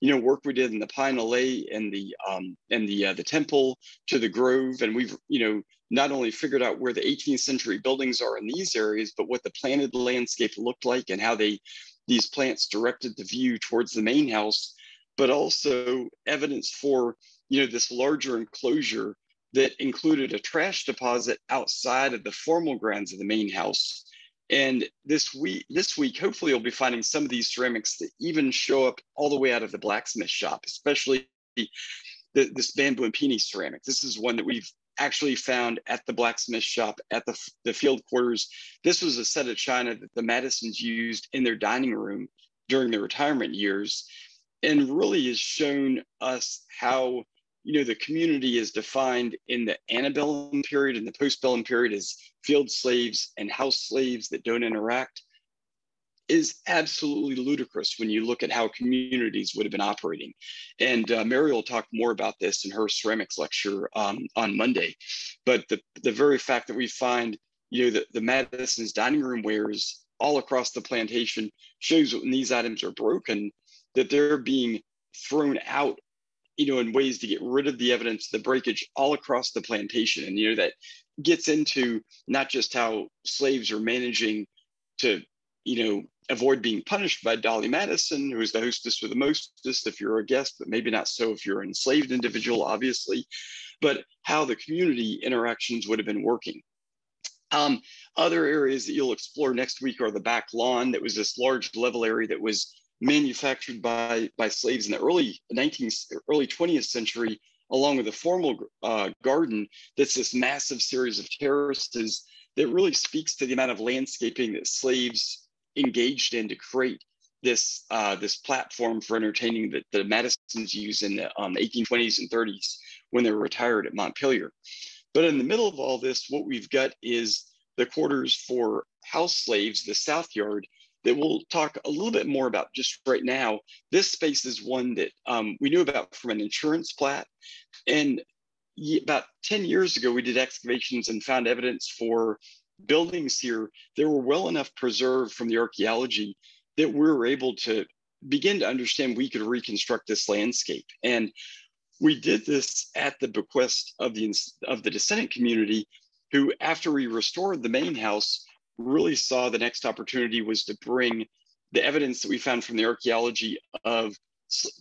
you know work we did in the Pine Allée and the um, and the uh, the temple to the Grove, and we've you know not only figured out where the 18th century buildings are in these areas, but what the planted landscape looked like and how they these plants directed the view towards the main house, but also evidence for you know this larger enclosure that included a trash deposit outside of the formal grounds of the main house. And this week, this week, hopefully, you'll be finding some of these ceramics that even show up all the way out of the blacksmith shop, especially the, this bamboo impini ceramic. This is one that we've actually found at the blacksmith shop at the, the field quarters. This was a set of china that the Madisons used in their dining room during their retirement years and really has shown us how you know the community is defined in the antebellum period and the postbellum period as field slaves and house slaves that don't interact is absolutely ludicrous when you look at how communities would have been operating. And uh, Mary will talk more about this in her ceramics lecture um, on Monday. But the, the very fact that we find, you know, the, the Madison's dining room wares all across the plantation shows when these items are broken, that they're being thrown out, you know, in ways to get rid of the evidence the breakage all across the plantation. And, you know, that gets into not just how slaves are managing to, you know, avoid being punished by Dolley Madison, who is the hostess or the mostest if you're a guest, but maybe not so if you're an enslaved individual, obviously, but how the community interactions would have been working. Um, other areas that you'll explore next week are the back lawn. That was this large level area that was manufactured by, by slaves in the early 19th, early 20th century, along with a formal uh, garden that's this massive series of terraces that really speaks to the amount of landscaping that slaves engaged in to create this uh, this platform for entertaining that the Madisons used in the um, 1820s and 30s when they were retired at Montpelier. But in the middle of all this, what we've got is the quarters for house slaves, the South Yard, that we'll talk a little bit more about just right now. This space is one that um, we knew about from an insurance plat. And about 10 years ago, we did excavations and found evidence for buildings here that were well enough preserved from the archaeology that we were able to begin to understand we could reconstruct this landscape. And we did this at the bequest of the, of the descendant community who, after we restored the main house, really saw the next opportunity was to bring the evidence that we found from the archaeology of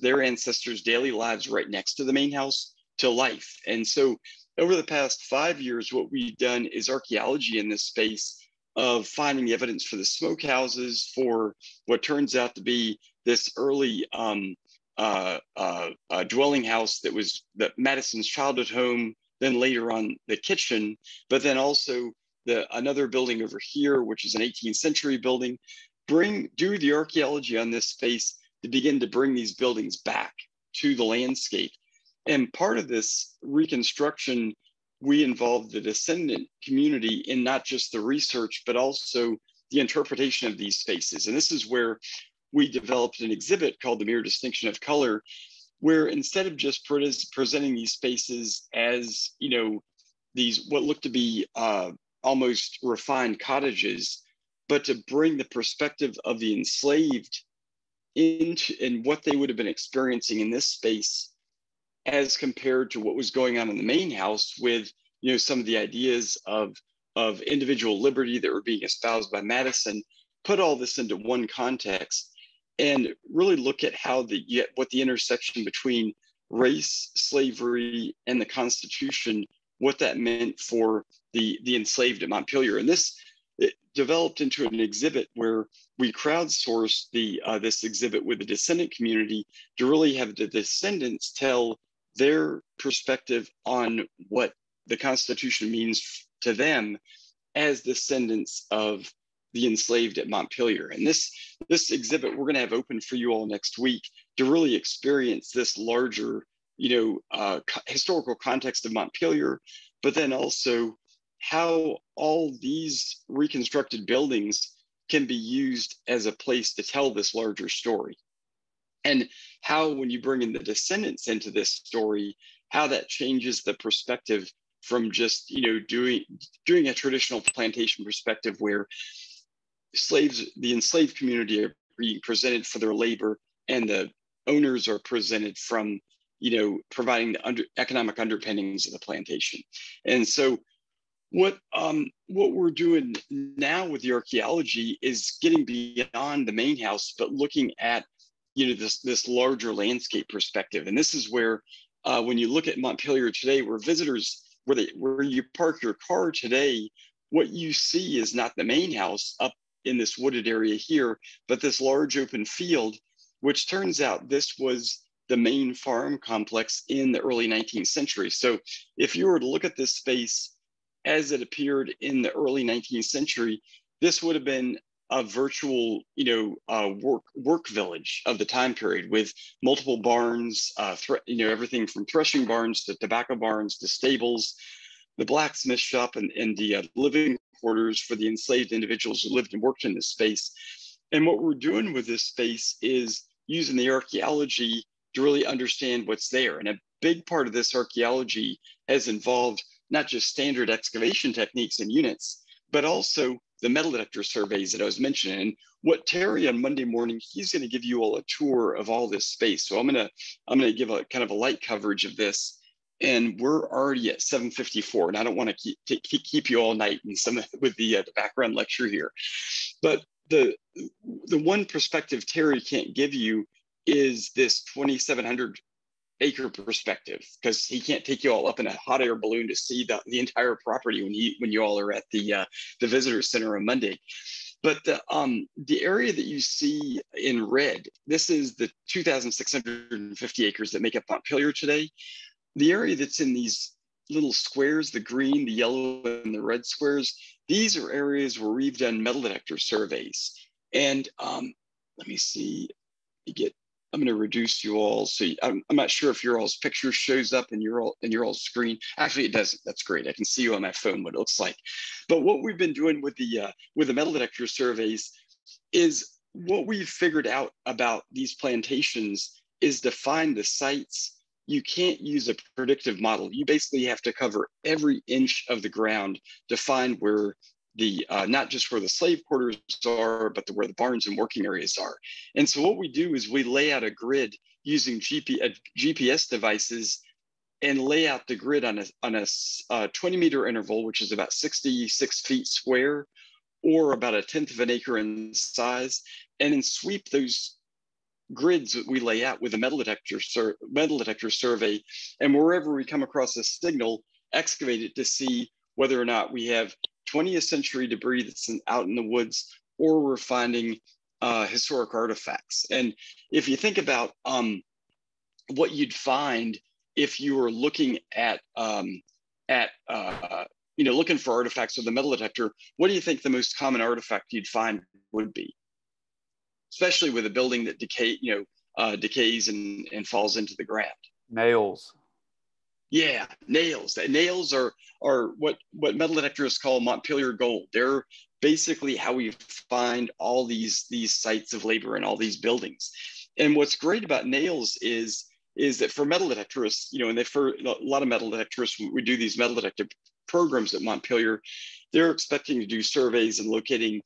their ancestors' daily lives right next to the main house to life. And so over the past five years, what we've done is archaeology in this space of finding the evidence for the smokehouses, for what turns out to be this early um, uh, uh, uh, dwelling house that was the Madison's childhood home, then later on the kitchen, but then also the another building over here, which is an 18th century building. Bring do the archaeology on this space to begin to bring these buildings back to the landscape. And part of this reconstruction, we involved the descendant community in not just the research, but also the interpretation of these spaces. And this is where we developed an exhibit called the Mere Distinction of Color, where instead of just pre presenting these spaces as, you know, these what look to be uh, almost refined cottages, but to bring the perspective of the enslaved into and what they would have been experiencing in this space as compared to what was going on in the main house with you know some of the ideas of of individual liberty that were being espoused by Madison put all this into one context and really look at how the yet what the intersection between race slavery and the constitution what that meant for the the enslaved at Montpelier and this developed into an exhibit where we crowdsourced the uh, this exhibit with the descendant community to really have the descendants tell their perspective on what the Constitution means to them as descendants of the enslaved at Montpelier. And this this exhibit we're going to have open for you all next week to really experience this larger, you know, uh, historical context of Montpelier, but then also how all these reconstructed buildings can be used as a place to tell this larger story. And how, when you bring in the descendants into this story, how that changes the perspective from just you know doing doing a traditional plantation perspective where slaves the enslaved community are being presented for their labor and the owners are presented from you know providing the under, economic underpinnings of the plantation and so what um, what we're doing now with the archaeology is getting beyond the main house, but looking at you know this this larger landscape perspective. And this is where uh, when you look at Montpelier today, where visitors where they where you park your car today, what you see is not the main house up in this wooded area here, but this large open field, which turns out this was the main farm complex in the early 19th century. So if you were to look at this space as it appeared in the early 19th century, this would have been a virtual, you know, uh, work work village of the time period with multiple barns, uh, you know, everything from threshing barns to tobacco barns to stables, the blacksmith shop, and, and the uh, living quarters for the enslaved individuals who lived and worked in this space. And what we're doing with this space is using the archaeology to really understand what's there. And a big part of this archaeology has involved not just standard excavation techniques and units, but also the metal detector surveys that I was mentioning. And what Terry on Monday morning, he's going to give you all a tour of all this space. So I'm going to I'm going to give a kind of a light coverage of this. And we're already at 7:54, and I don't want to keep keep, keep you all night and some with the, uh, the background lecture here. But the the one perspective Terry can't give you is this 2,700 acre perspective because he can't take you all up in a hot air balloon to see the, the entire property when he when you all are at the uh, the visitor center on Monday. But the um the area that you see in red, this is the 2,650 acres that make up Montpelier today. The area that's in these little squares, the green, the yellow, and the red squares, these are areas where we've done metal detector surveys. And um, let me see, you get I'm going to reduce you all. So I'm, I'm not sure if your all's picture shows up in your all in your all's screen. Actually, it doesn't. That's great. I can see you on my phone what it looks like. But what we've been doing with the uh, with the metal detector surveys is what we've figured out about these plantations is to find the sites. You can't use a predictive model. You basically have to cover every inch of the ground to find where the uh, not just where the slave quarters are, but the, where the barns and working areas are. And so what we do is we lay out a grid using GP, uh, GPS devices and lay out the grid on a, on a uh, 20 meter interval, which is about 66 feet square or about a tenth of an acre in size, and then sweep those grids that we lay out with a metal detector, sur- metal detector survey. And wherever we come across a signal, excavate it to see whether or not we have 20th century debris that's in, out in the woods or we're finding uh, historic artifacts. And if you think about um, what you'd find if you were looking at um, at uh, you know looking for artifacts with a metal detector, what do you think the most common artifact you'd find would be? Especially with a building that decay you know uh, decays and, and falls into the ground. Nails. Yeah, nails. Nails are are what what metal detectors call Montpelier gold. They're basically how we find all these these sites of labor and all these buildings. And what's great about nails is is that for metal detectorists, you know, and they for a lot of metal detectorists, we do these metal detector programs at Montpelier. They're expecting to do surveys and locating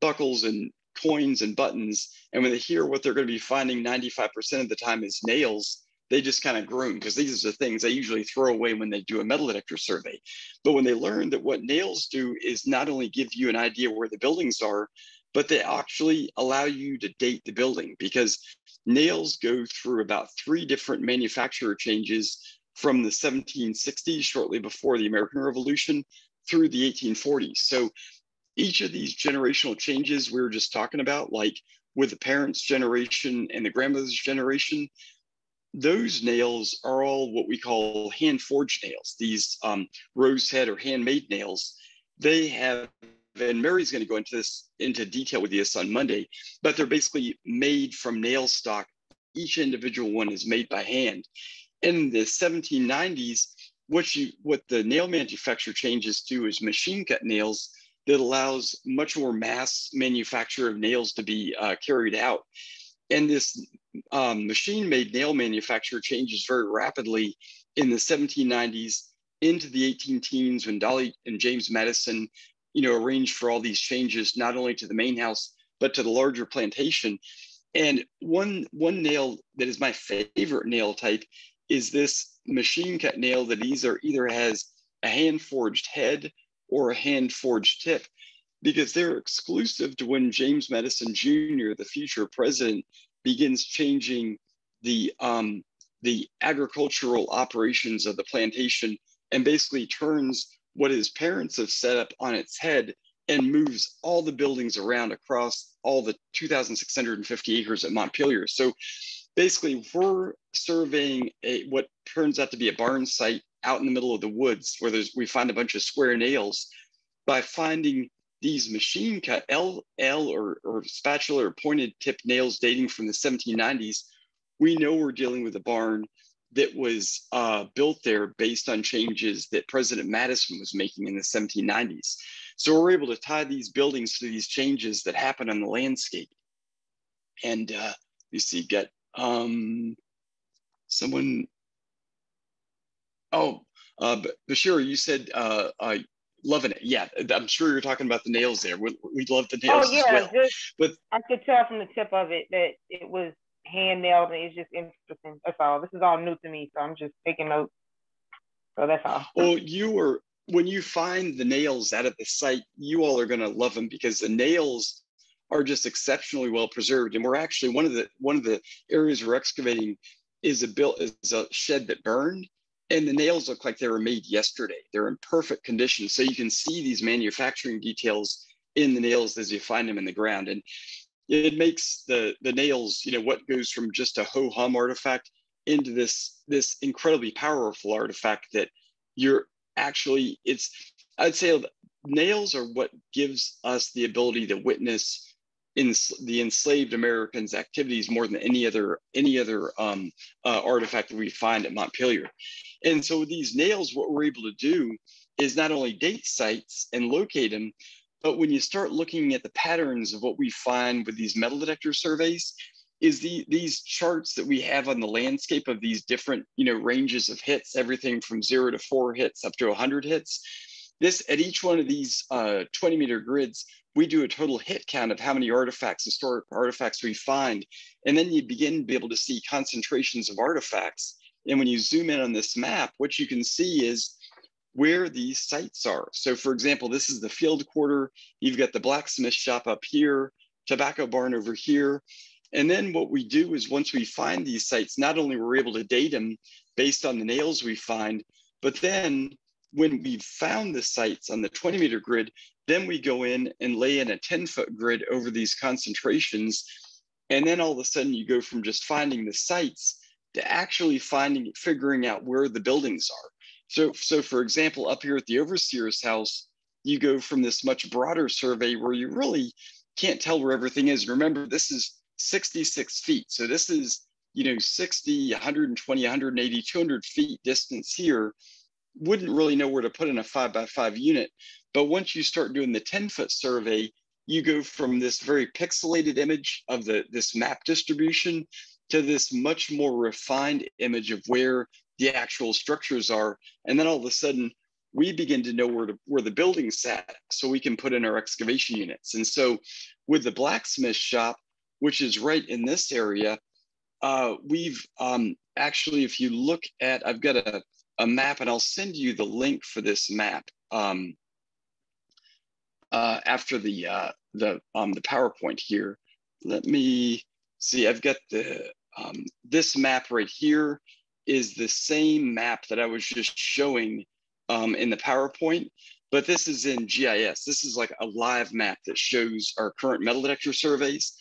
buckles and coins and buttons. And when they hear what they're going to be finding 95% of the time is nails, they just kind of groan because these are the things they usually throw away when they do a metal detector survey. But when they learn that what nails do is not only give you an idea where the buildings are, but they actually allow you to date the building because nails go through about three different manufacturer changes from the 1760s, shortly before the American Revolution, through the 1840s. So each of these generational changes we were just talking about, like with the parents' generation and the grandmother's generation, those nails are all what we call hand forged nails, these um, rose head or handmade nails. They have, and Mary's going to go into this into detail with us on Monday, but they're basically made from nail stock. Each individual one is made by hand. In the 1790s, what you what the nail manufacturer changes to is machine cut nails that allows much more mass manufacture of nails to be uh, carried out. And this um, machine made nail manufacture changes very rapidly in the 1790s into the 18 teens when Dolley and James Madison, you know, arranged for all these changes, not only to the main house, but to the larger plantation. And one, one nail that is my favorite nail type is this machine cut nail that either, either has a hand forged head or a hand forged tip because they're exclusive to when James Madison Jr., the future president, begins changing the um, the agricultural operations of the plantation and basically turns what his parents have set up on its head and moves all the buildings around across all the 2,650 acres at Montpelier. So basically, we're surveying a what turns out to be a barn site out in the middle of the woods where there's we find a bunch of square nails by finding these machine cut L, L or, or spatula or pointed tip nails dating from the 1790s, we know we're dealing with a barn that was uh, built there based on changes that President Madison was making in the 1790s. So we're able to tie these buildings to these changes that happen on the landscape. And uh, you see, get um, someone, oh, uh, Bashir, you said uh, uh, loving it. Yeah, I'm sure you're talking about the nails there. We, we love the oh, nails oh, yeah, well. Just, but I could tell from the tip of it that it was hand nailed, and it's just interesting. That's all. This is all new to me, so I'm just taking notes. So that's all. Well, you were when you find the nails out of the site, you all are going to love them because the nails are just exceptionally well preserved. And we're actually one of the one of the areas we're excavating is a built is a shed that burned and the nails look like they were made yesterday. They're in perfect condition. So you can see these manufacturing details in the nails as you find them in the ground. And it makes the, the nails, you know, what goes from just a ho-hum artifact into this, this incredibly powerful artifact that you're actually, it's, I'd say nails are what gives us the ability to witness in the enslaved Americans' activities more than any other any other um, uh, artifact that we find at Montpelier. And so these nails, what we're able to do is not only date sites and locate them, but when you start looking at the patterns of what we find with these metal detector surveys, is the these charts that we have on the landscape of these different you know ranges of hits, everything from zero to four hits up to 100 hits. This at each one of these uh, 20 meter grids, we do a total hit count of how many artifacts, historic artifacts we find. And then you begin to be able to see concentrations of artifacts. And when you zoom in on this map, what you can see is where these sites are. So for example, this is the field quarter. You've got the blacksmith shop up here, tobacco barn over here. And then what we do is once we find these sites, not only we're able to date them based on the nails we find, but then when we've found the sites on the 20 meter grid, then we go in and lay in a 10 foot grid over these concentrations. And then all of a sudden you go from just finding the sites to actually finding, figuring out where the buildings are. So, so for example, up here at the overseer's house, you go from this much broader survey where you really can't tell where everything is. Remember, this is 66 feet. So this is, you know, 60, 120, 180, 200 feet distance here. Wouldn't really know where to put in a five by five unit. But once you start doing the 10 foot survey, you go from this very pixelated image of the this map distribution to this much more refined image of where the actual structures are. And then all of a sudden, we begin to know where, to, where the building's sat so we can put in our excavation units. And so with the blacksmith shop, which is right in this area, uh, we've um, actually, if you look at, I've got a, a map and I'll send you the link for this map um, uh, after the, uh, the, um, the PowerPoint here. Let me see, I've got the, um, this map right here is the same map that I was just showing um, in the PowerPoint, but this is in GIS. This is like a live map that shows our current metal detector surveys.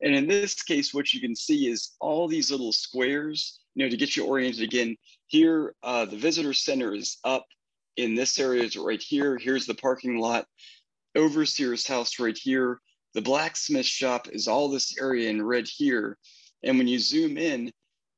And in this case, what you can see is all these little squares, you know, to get you oriented again, here, uh, the visitor center is up in this area is right here. Here's the parking lot. Overseer's house right here. The blacksmith shop is all this area in red here. And when you zoom in,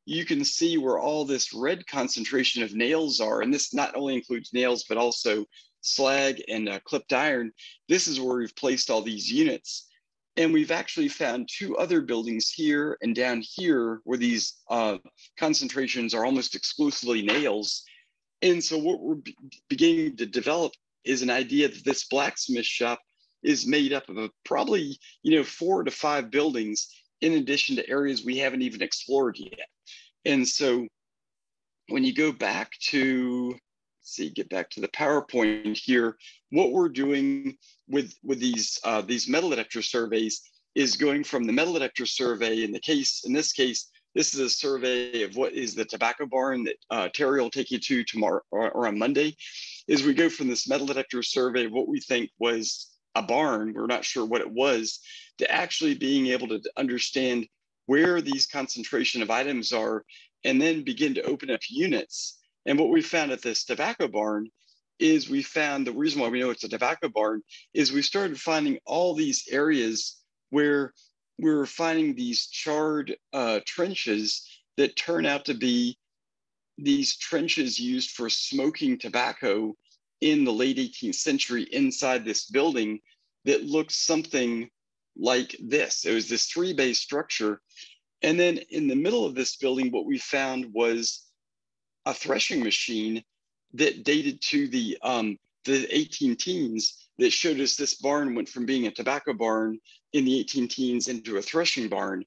you can see where all this red concentration of nails are. And this not only includes nails, but also slag and uh, clipped iron. This is where we've placed all these units. And we've actually found two other buildings here and down here where these uh, concentrations are almost exclusively nails. And so what we're be beginning to develop is an idea that this blacksmith shop is made up of probably, you know, four to five buildings in addition to areas we haven't even explored yet. And so when you go back to, see, get back to the PowerPoint here, what we're doing with, with these, uh, these metal detector surveys is going from the metal detector survey in the case, in this case, this is a survey of what is the tobacco barn that uh, Terry will take you to tomorrow or, or on Monday, is we go from this metal detector survey, what we think was a barn, we're not sure what it was, to actually being able to understand where these concentration of items are and then begin to open up units. And what we found at this tobacco barn is we found the reason why we know it's a tobacco barn is we started finding all these areas where we were finding these charred uh, trenches that turn out to be these trenches used for smoking tobacco in the late 18th century inside this building that looked something like this. It was this three bay structure. And then in the middle of this building, what we found was a threshing machine that dated to the, um, the 18 teens that showed us this barn went from being a tobacco barn in the 18 teens into a threshing barn.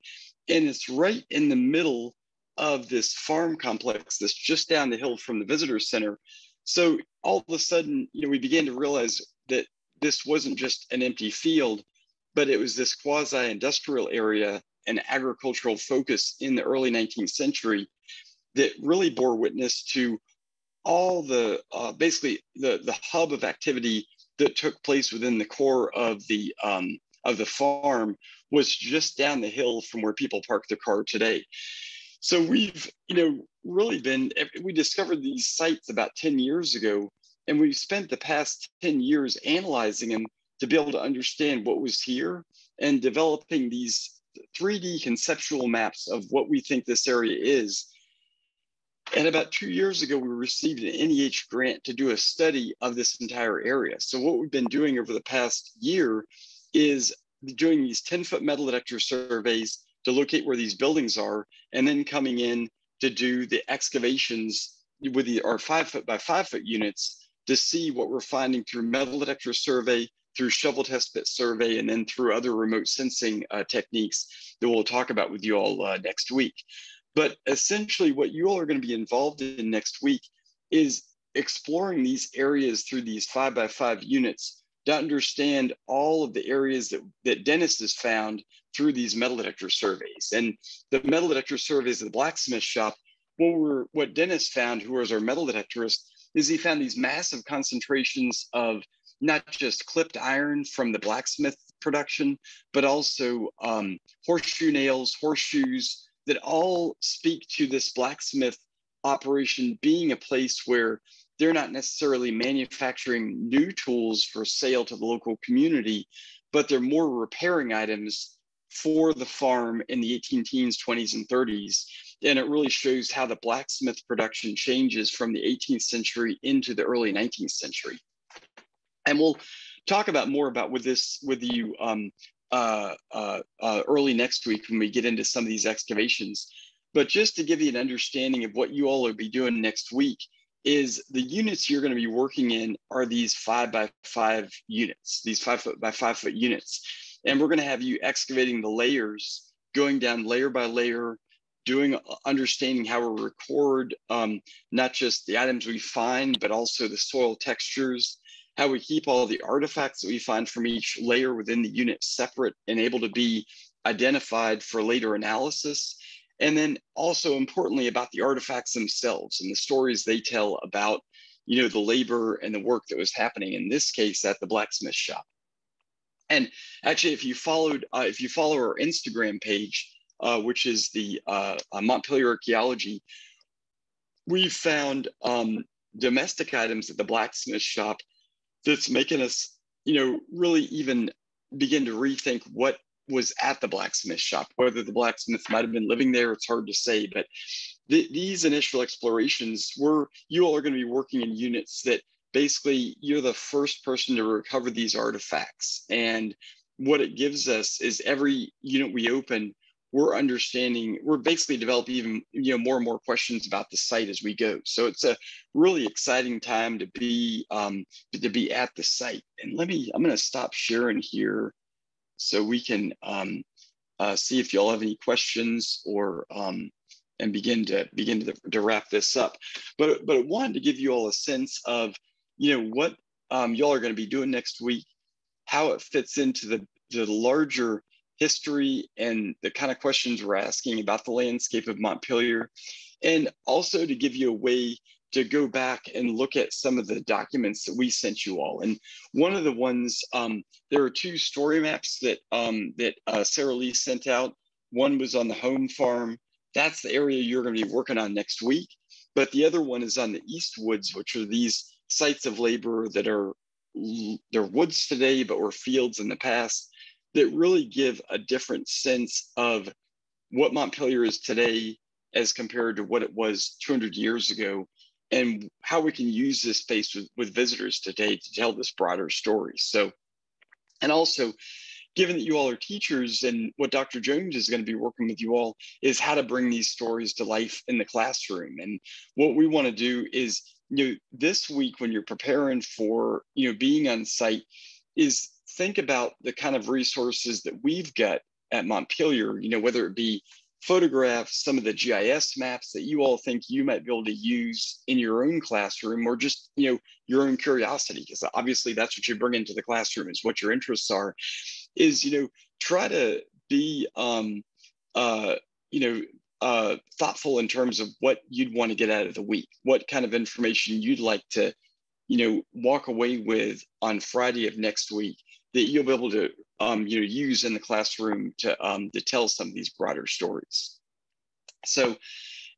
And it's right in the middle of this farm complex that's just down the hill from the visitor center. So all of a sudden, you know, we began to realize that this wasn't just an empty field, but it was this quasi-industrial area and agricultural focus in the early 19th century that really bore witness to all the uh, basically the the hub of activity that took place within the core of the um, of the farm was just down the hill from where people park their car today. So we've you know really been we discovered these sites about 10 years ago and we've spent the past 10 years analyzing them to be able to understand what was here and developing these 3D conceptual maps of what we think this area is. And about two years ago, we received an NEH grant to do a study of this entire area. So what we've been doing over the past year is doing these 10 foot metal detector surveys to locate where these buildings are, and then coming in to do the excavations with the, our five foot by five foot units to see what we're finding through metal detector survey, through shovel test pit survey, and then through other remote sensing uh, techniques that we'll talk about with you all uh, next week. But essentially what you all are gonna be involved in next week is exploring these areas through these five by five units to understand all of the areas that, that Dennis has found through these metal detector surveys. And the metal detector surveys at the blacksmith shop, what, were, what Dennis found, who was our metal detectorist, is he found these massive concentrations of not just clipped iron from the blacksmith production, but also um, horseshoe nails, horseshoes that all speak to this blacksmith operation being a place where they're not necessarily manufacturing new tools for sale to the local community, but they're more repairing items for the farm in the 18 teens, 20s, and 30s. And it really shows how the blacksmith production changes from the 18th century into the early 19th century. And we'll talk about more about with this with you um, uh, uh, uh, early next week when we get into some of these excavations. But just to give you an understanding of what you all will be doing next week, is the units you're going to be working in are these five by five units, these five foot by five foot units. And we're going to have you excavating the layers, going down layer by layer, doing uh, understanding how we record um, not just the items we find, but also the soil textures, how we keep all the artifacts that we find from each layer within the unit separate and able to be identified for later analysis. And then also importantly about the artifacts themselves and the stories they tell about you know the labor and the work that was happening in this case at the blacksmith shop. And actually if you followed uh, if you follow our instagram page uh, which is the uh, uh montpelier archaeology we found um, domestic items at the blacksmith shop that's making us you know really even begin to rethink what was at the blacksmith shop. Whether the blacksmith might have been living there, it's hard to say. But th- these initial explorations were, you all are going to be working in units that basically you're the first person to recover these artifacts. And what it gives us is every unit we open, we're understanding, we're basically developing even you know more and more questions about the site as we go. So it's a really exciting time to be um, to be at the site. And let me, I'm going to stop sharing here so we can um, uh, see if y'all have any questions or um, and begin to begin to, to wrap this up. But but I wanted to give you all a sense of you know what um, y'all are going to be doing next week, how it fits into the the larger history and the kind of questions we're asking about the landscape of Montpelier, and also to give you a way to go back and look at some of the documents that we sent you all. And one of the ones, um, there are two story maps that, um, that uh, Sarah Lee sent out. One was on the home farm. That's the area you're going to be working on next week. But the other one is on the East Woods, which are these sites of labor that are they're woods today, but were fields in the past that really give a different sense of what Montpelier is today as compared to what it was 200 years ago and how we can use this space with, with visitors today to tell this broader story. So, and also, given that you all are teachers and what Dr. Jones is going to be working with you all is how to bring these stories to life in the classroom. And what we want to do is, you know, this week when you're preparing for, you know, being on site is think about the kind of resources that we've got at Montpelier, you know, whether it be photographs, some of the GIS maps that you all think you might be able to use in your own classroom or just, you know, your own curiosity, because obviously that's what you bring into the classroom is what your interests are, is, you know, try to be, um, uh, you know, uh, thoughtful in terms of what you'd want to get out of the week, what kind of information you'd like to, you know, walk away with on Friday of next week that you'll be able to um, you know, use in the classroom to, um, to tell some of these broader stories. So,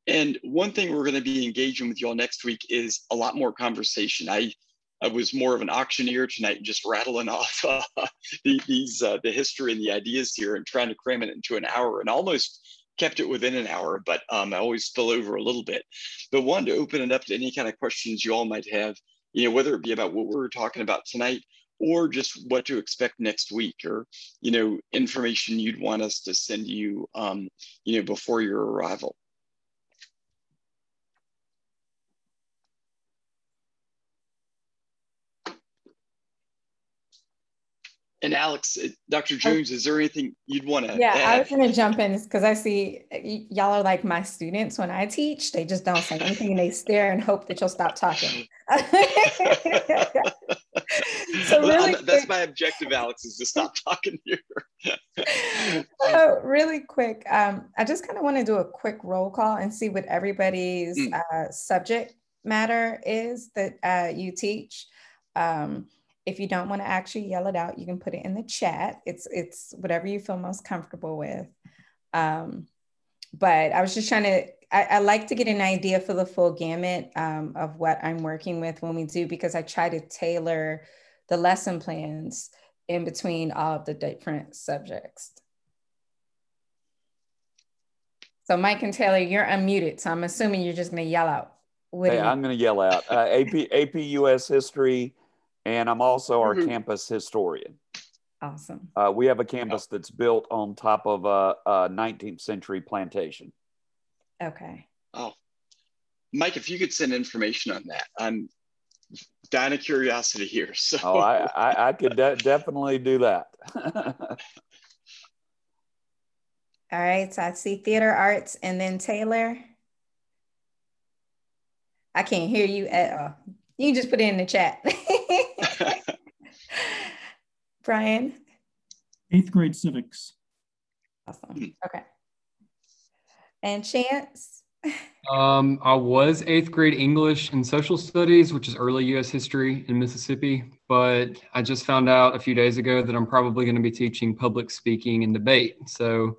and one thing we're going to be engaging with y'all next week is a lot more conversation. I, I was more of an auctioneer tonight, just rattling off uh, these uh, the history and the ideas here, and trying to cram it into an hour, and almost kept it within an hour. But um, I always spill over a little bit. But wanted to open it up to any kind of questions you all might have. You know, whether it be about what we are talking about tonight, or just what to expect next week or you know information you'd want us to send you um, you know before your arrival and Alex, uh, Dr. Jones, is there anything you'd want to? Yeah, add? I was going to jump in because I see y'all are like my students when I teach. They just don't say anything and they stare and hope that you'll stop talking. so really that's quick, my objective, Alex, is to stop talking here. so really quick, um, I just kind of want to do a quick roll call and see what everybody's mm. uh, subject matter is that uh, you teach. Um, if you don't want to actually yell it out, you can put it in the chat. It's it's whatever you feel most comfortable with. Um, but I was just trying to. I, I, like to get an idea for the full gamut um, of what I'm working with when we do because I try to tailor the lesson plans in between all of the different subjects. So Mike and Taylor, you're unmuted, so I'm assuming you're just going to yell out. What hey, I'm going to yell out uh, AP AP US history, and I'm also our mm-hmm. campus historian. Awesome. Uh, we have a campus that's built on top of a, a 19th century plantation. Okay. Oh, Mike, if you could send information on that, I'm dying of curiosity here. So. Oh, I, I, I could de- definitely do that. All right. So I see theater arts and then Taylor. I can't hear you at all. You can just put it in the chat. Brian? Eighth grade civics. Awesome. Okay. And Chance? Um, I was eighth grade English and social studies, which is early U.S. history in Mississippi. But I just found out a few days ago that I'm probably going to be teaching public speaking and debate. So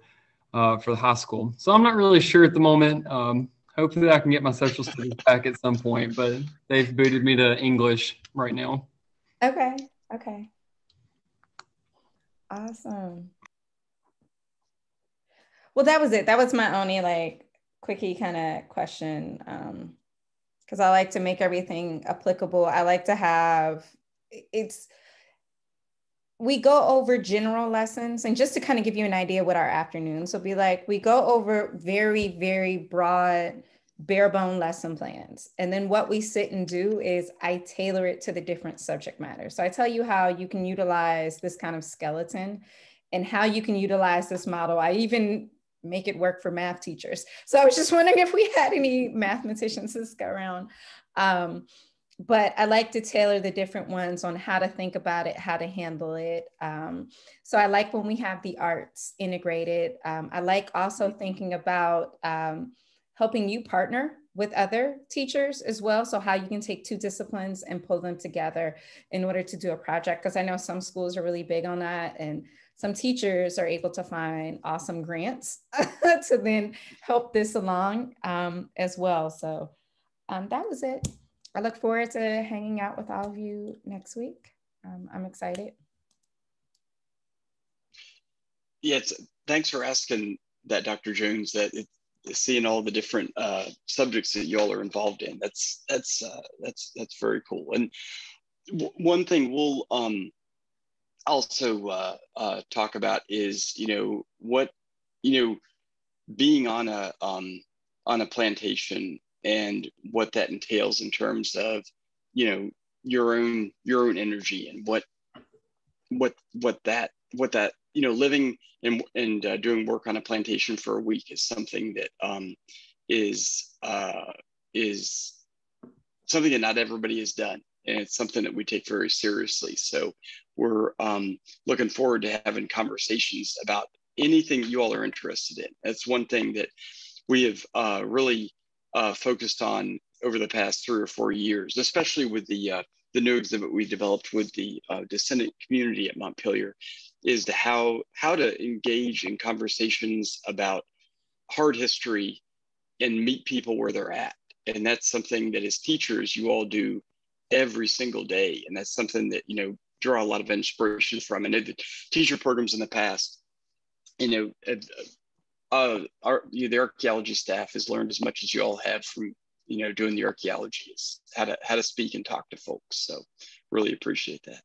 uh, for the high school. So I'm not really sure at the moment. Um, hopefully, I can get my social studies back at some point. But they've booted me to English right now. Okay. Okay. Awesome. Well, that was it. That was my only like quickie kind of question. Um, because I like to make everything applicable. I like to have it's we go over general lessons and just to kind of give you an idea what our afternoons will be like, we go over very, very broad bare bone lesson plans. And then what we sit and do is I tailor it to the different subject matter. So I tell you how you can utilize this kind of skeleton and how you can utilize this model. I even make it work for math teachers. So I was just wondering if we had any mathematicians this go around. Um, but I like to tailor the different ones on how to think about it, how to handle it. Um, so I like when we have the arts integrated. Um, I like also thinking about um, helping you partner with other teachers as well. So how you can take two disciplines and pull them together in order to do a project. Because I know some schools are really big on that and some teachers are able to find awesome grants to then help this along um, as well. So um, that was it. I look forward to hanging out with all of you next week. Um, I'm excited. Yeah, thanks for asking that, Dr. Jones. That it, seeing all the different uh, subjects that y'all are involved in. That's that's uh, that's that's very cool. And one thing we'll um, also uh, uh, talk about is you know what you know being on a um, on a plantation and what that entails in terms of you know your own your own energy and what what what that what that you know, living and, and uh, doing work on a plantation for a week is something that um, is uh, is something that not everybody has done, and it's something that we take very seriously. So we're um, looking forward to having conversations about anything you all are interested in. That's one thing that we have uh, really uh, focused on over the past three or four years, especially with the uh, the new exhibit we developed with the uh, descendant community at Montpelier is to how how to engage in conversations about hard history and meet people where they're at and that's something that as teachers you all do every single day. And that's something that you know draw a lot of inspiration from. And the teacher programs in the past you know uh, our you know, the archaeology staff has learned as much as you all have from you know doing the archaeology is how to how to speak and talk to folks. So really appreciate that.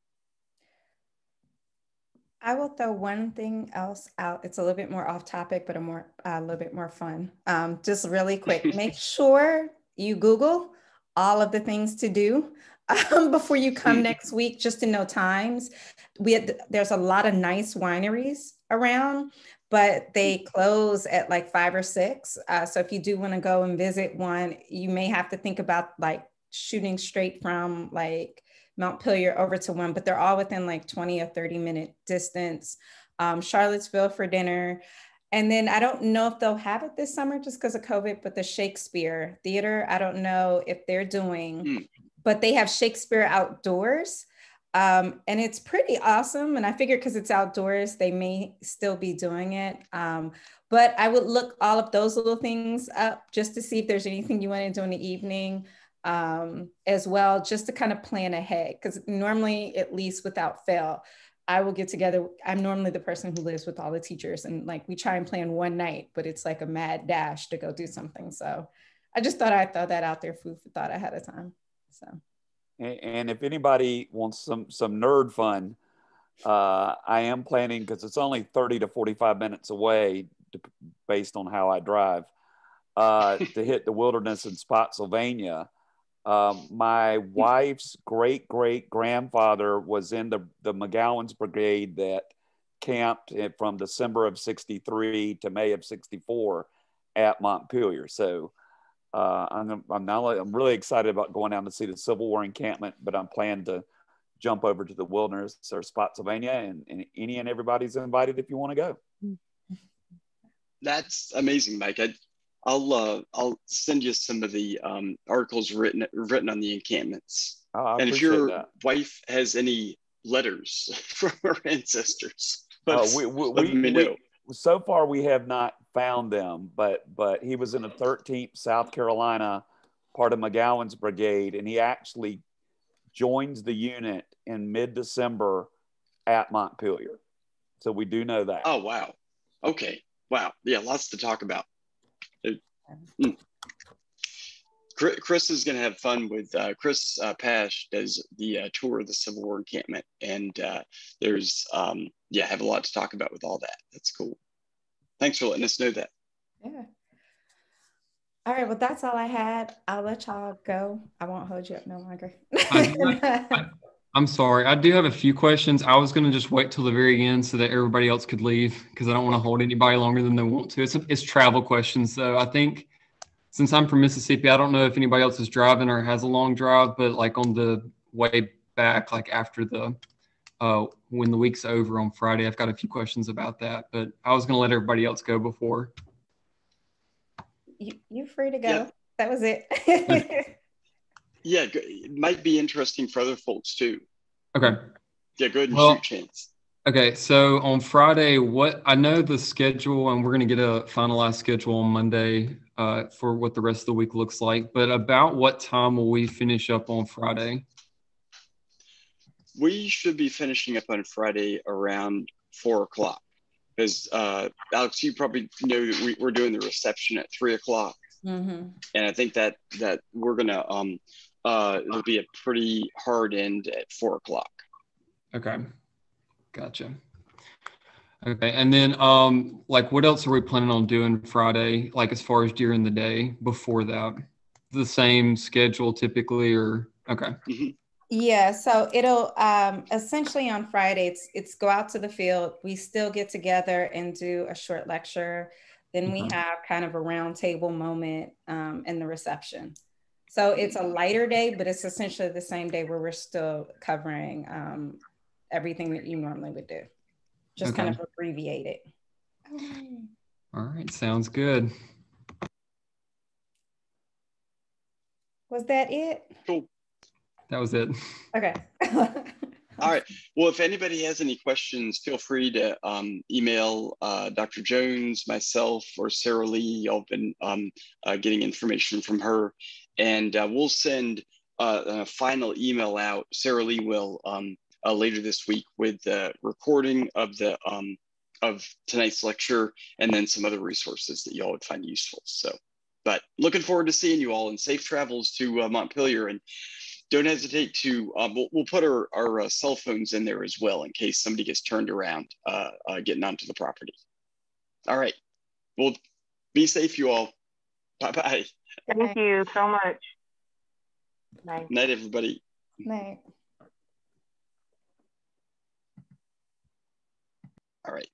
I will throw one thing else out. It's a little bit more off topic, but a more uh, a little bit more fun. Um, just really quick, make sure you Google all of the things to do um, before you come next week, just to know times. We had, there's a lot of nice wineries around, but they close at like five or six. Uh, so if you do want to go and visit one, you may have to think about like shooting straight from like Mount Montpelier over to one, but they're all within like 20 or 30 minute distance. Um, Charlottesville for dinner. And then I don't know if they'll have it this summer just because of COVID, but the Shakespeare Theater, I don't know if they're doing, mm. But they have Shakespeare outdoors. Um, and it's pretty awesome. And I figured because it's outdoors, they may still be doing it. Um, but I would look all of those little things up just to see if there's anything you want to do in the evening um, as well, just to kind of plan ahead. Because normally, at least without fail, I will get together. I'm normally the person who lives with all the teachers, and like we try and plan one night, but it's like a mad dash to go do something. So I just thought I'd throw that out there, food for thought ahead of time. So. And if anybody wants some some nerd fun, uh, I am planning because it's only 30 to 45 minutes away, to, based on how I drive, uh, to hit the wilderness in Spotsylvania. Um, my wife's great great grandfather was in the, the McGowan's Brigade that camped from December of 63 to May of 64 at Montpelier. So uh, I'm, I'm, not, I'm really excited about going down to see the Civil War encampment, but I'm planning to jump over to the wilderness or Spotsylvania, and, and any and everybody's invited if you want to go. That's amazing, Mike. I, will uh, I'll send you some of the um, articles written written on the encampments. Oh, and if your that. wife has any letters from her ancestors, uh, we, we, we, we, so far we have not found them, but but he was in the 13th South Carolina part of McGowan's brigade, and he actually joins the unit in mid-December at Montpelier. So we do know that. Oh wow. Okay. Wow. Yeah, lots to talk about. Hmm. Chris is going to have fun with uh, Chris uh, Pash does the uh, tour of the Civil War encampment, and uh, there's um, yeah, have a lot to talk about with all that. That's cool. Thanks for letting us know that. Yeah. All right. Well, that's all I had. I'll let y'all go. I won't hold you up no longer. I, am sorry. I do have a few questions. I was going to just wait till the very end so that everybody else could leave because I don't want to hold anybody longer than they want to. It's, it's travel questions, So I think since I'm from Mississippi, I don't know if anybody else is driving or has a long drive, but like on the way back, like after the uh, when the week's over on Friday. I've got a few questions about that, but I was going to let everybody else go before. You, you're free to go. Yeah. That was it. yeah, it might be interesting for other folks too. Okay. Yeah, go ahead and well, shoot, Chance. Okay, so on Friday, what I know the schedule, and we're going to get a finalized schedule on Monday uh, for what the rest of the week looks like. But about what time will we finish up on Friday? We should be finishing up on Friday around four o'clock. Because uh, Alex, you probably know that we, are doing the reception at three o'clock, mm-hmm. and I think that that we're gonna um, uh, it'll be a pretty hard end at four o'clock. Okay, gotcha. Okay, and then um, like what else are we planning on doing Friday? Like as far as during the day before that, the same schedule typically, or okay. Mm-hmm. Yeah, so it'll um, essentially on Friday, it's, it's go out to the field. We still get together and do a short lecture. Then we mm-hmm. have kind of a roundtable moment um, in the reception. So it's a lighter day, but it's essentially the same day where we're still covering um, everything that you normally would do, just okay. kind of abbreviate it. All right, sounds good. Was that it? Cool. That was it. Okay. All right. Well, if anybody has any questions, feel free to um, email uh, Dr. Jones, myself, or Sarah Lee. I've been um, uh, getting information from her, and uh, we'll send uh, a final email out. Sarah Lee will um, uh, later this week with the recording of the um, of tonight's lecture, and then some other resources that y'all would find useful. So, but looking forward to seeing you all, and safe travels to uh, Montpelier and don't hesitate to um, we'll, we'll, put our, our uh, cell phones in there as well in case somebody gets turned around uh, uh, getting onto the property. All right. Well be safe you all. Bye bye thank you so much. Night. Night everybody. Night. All right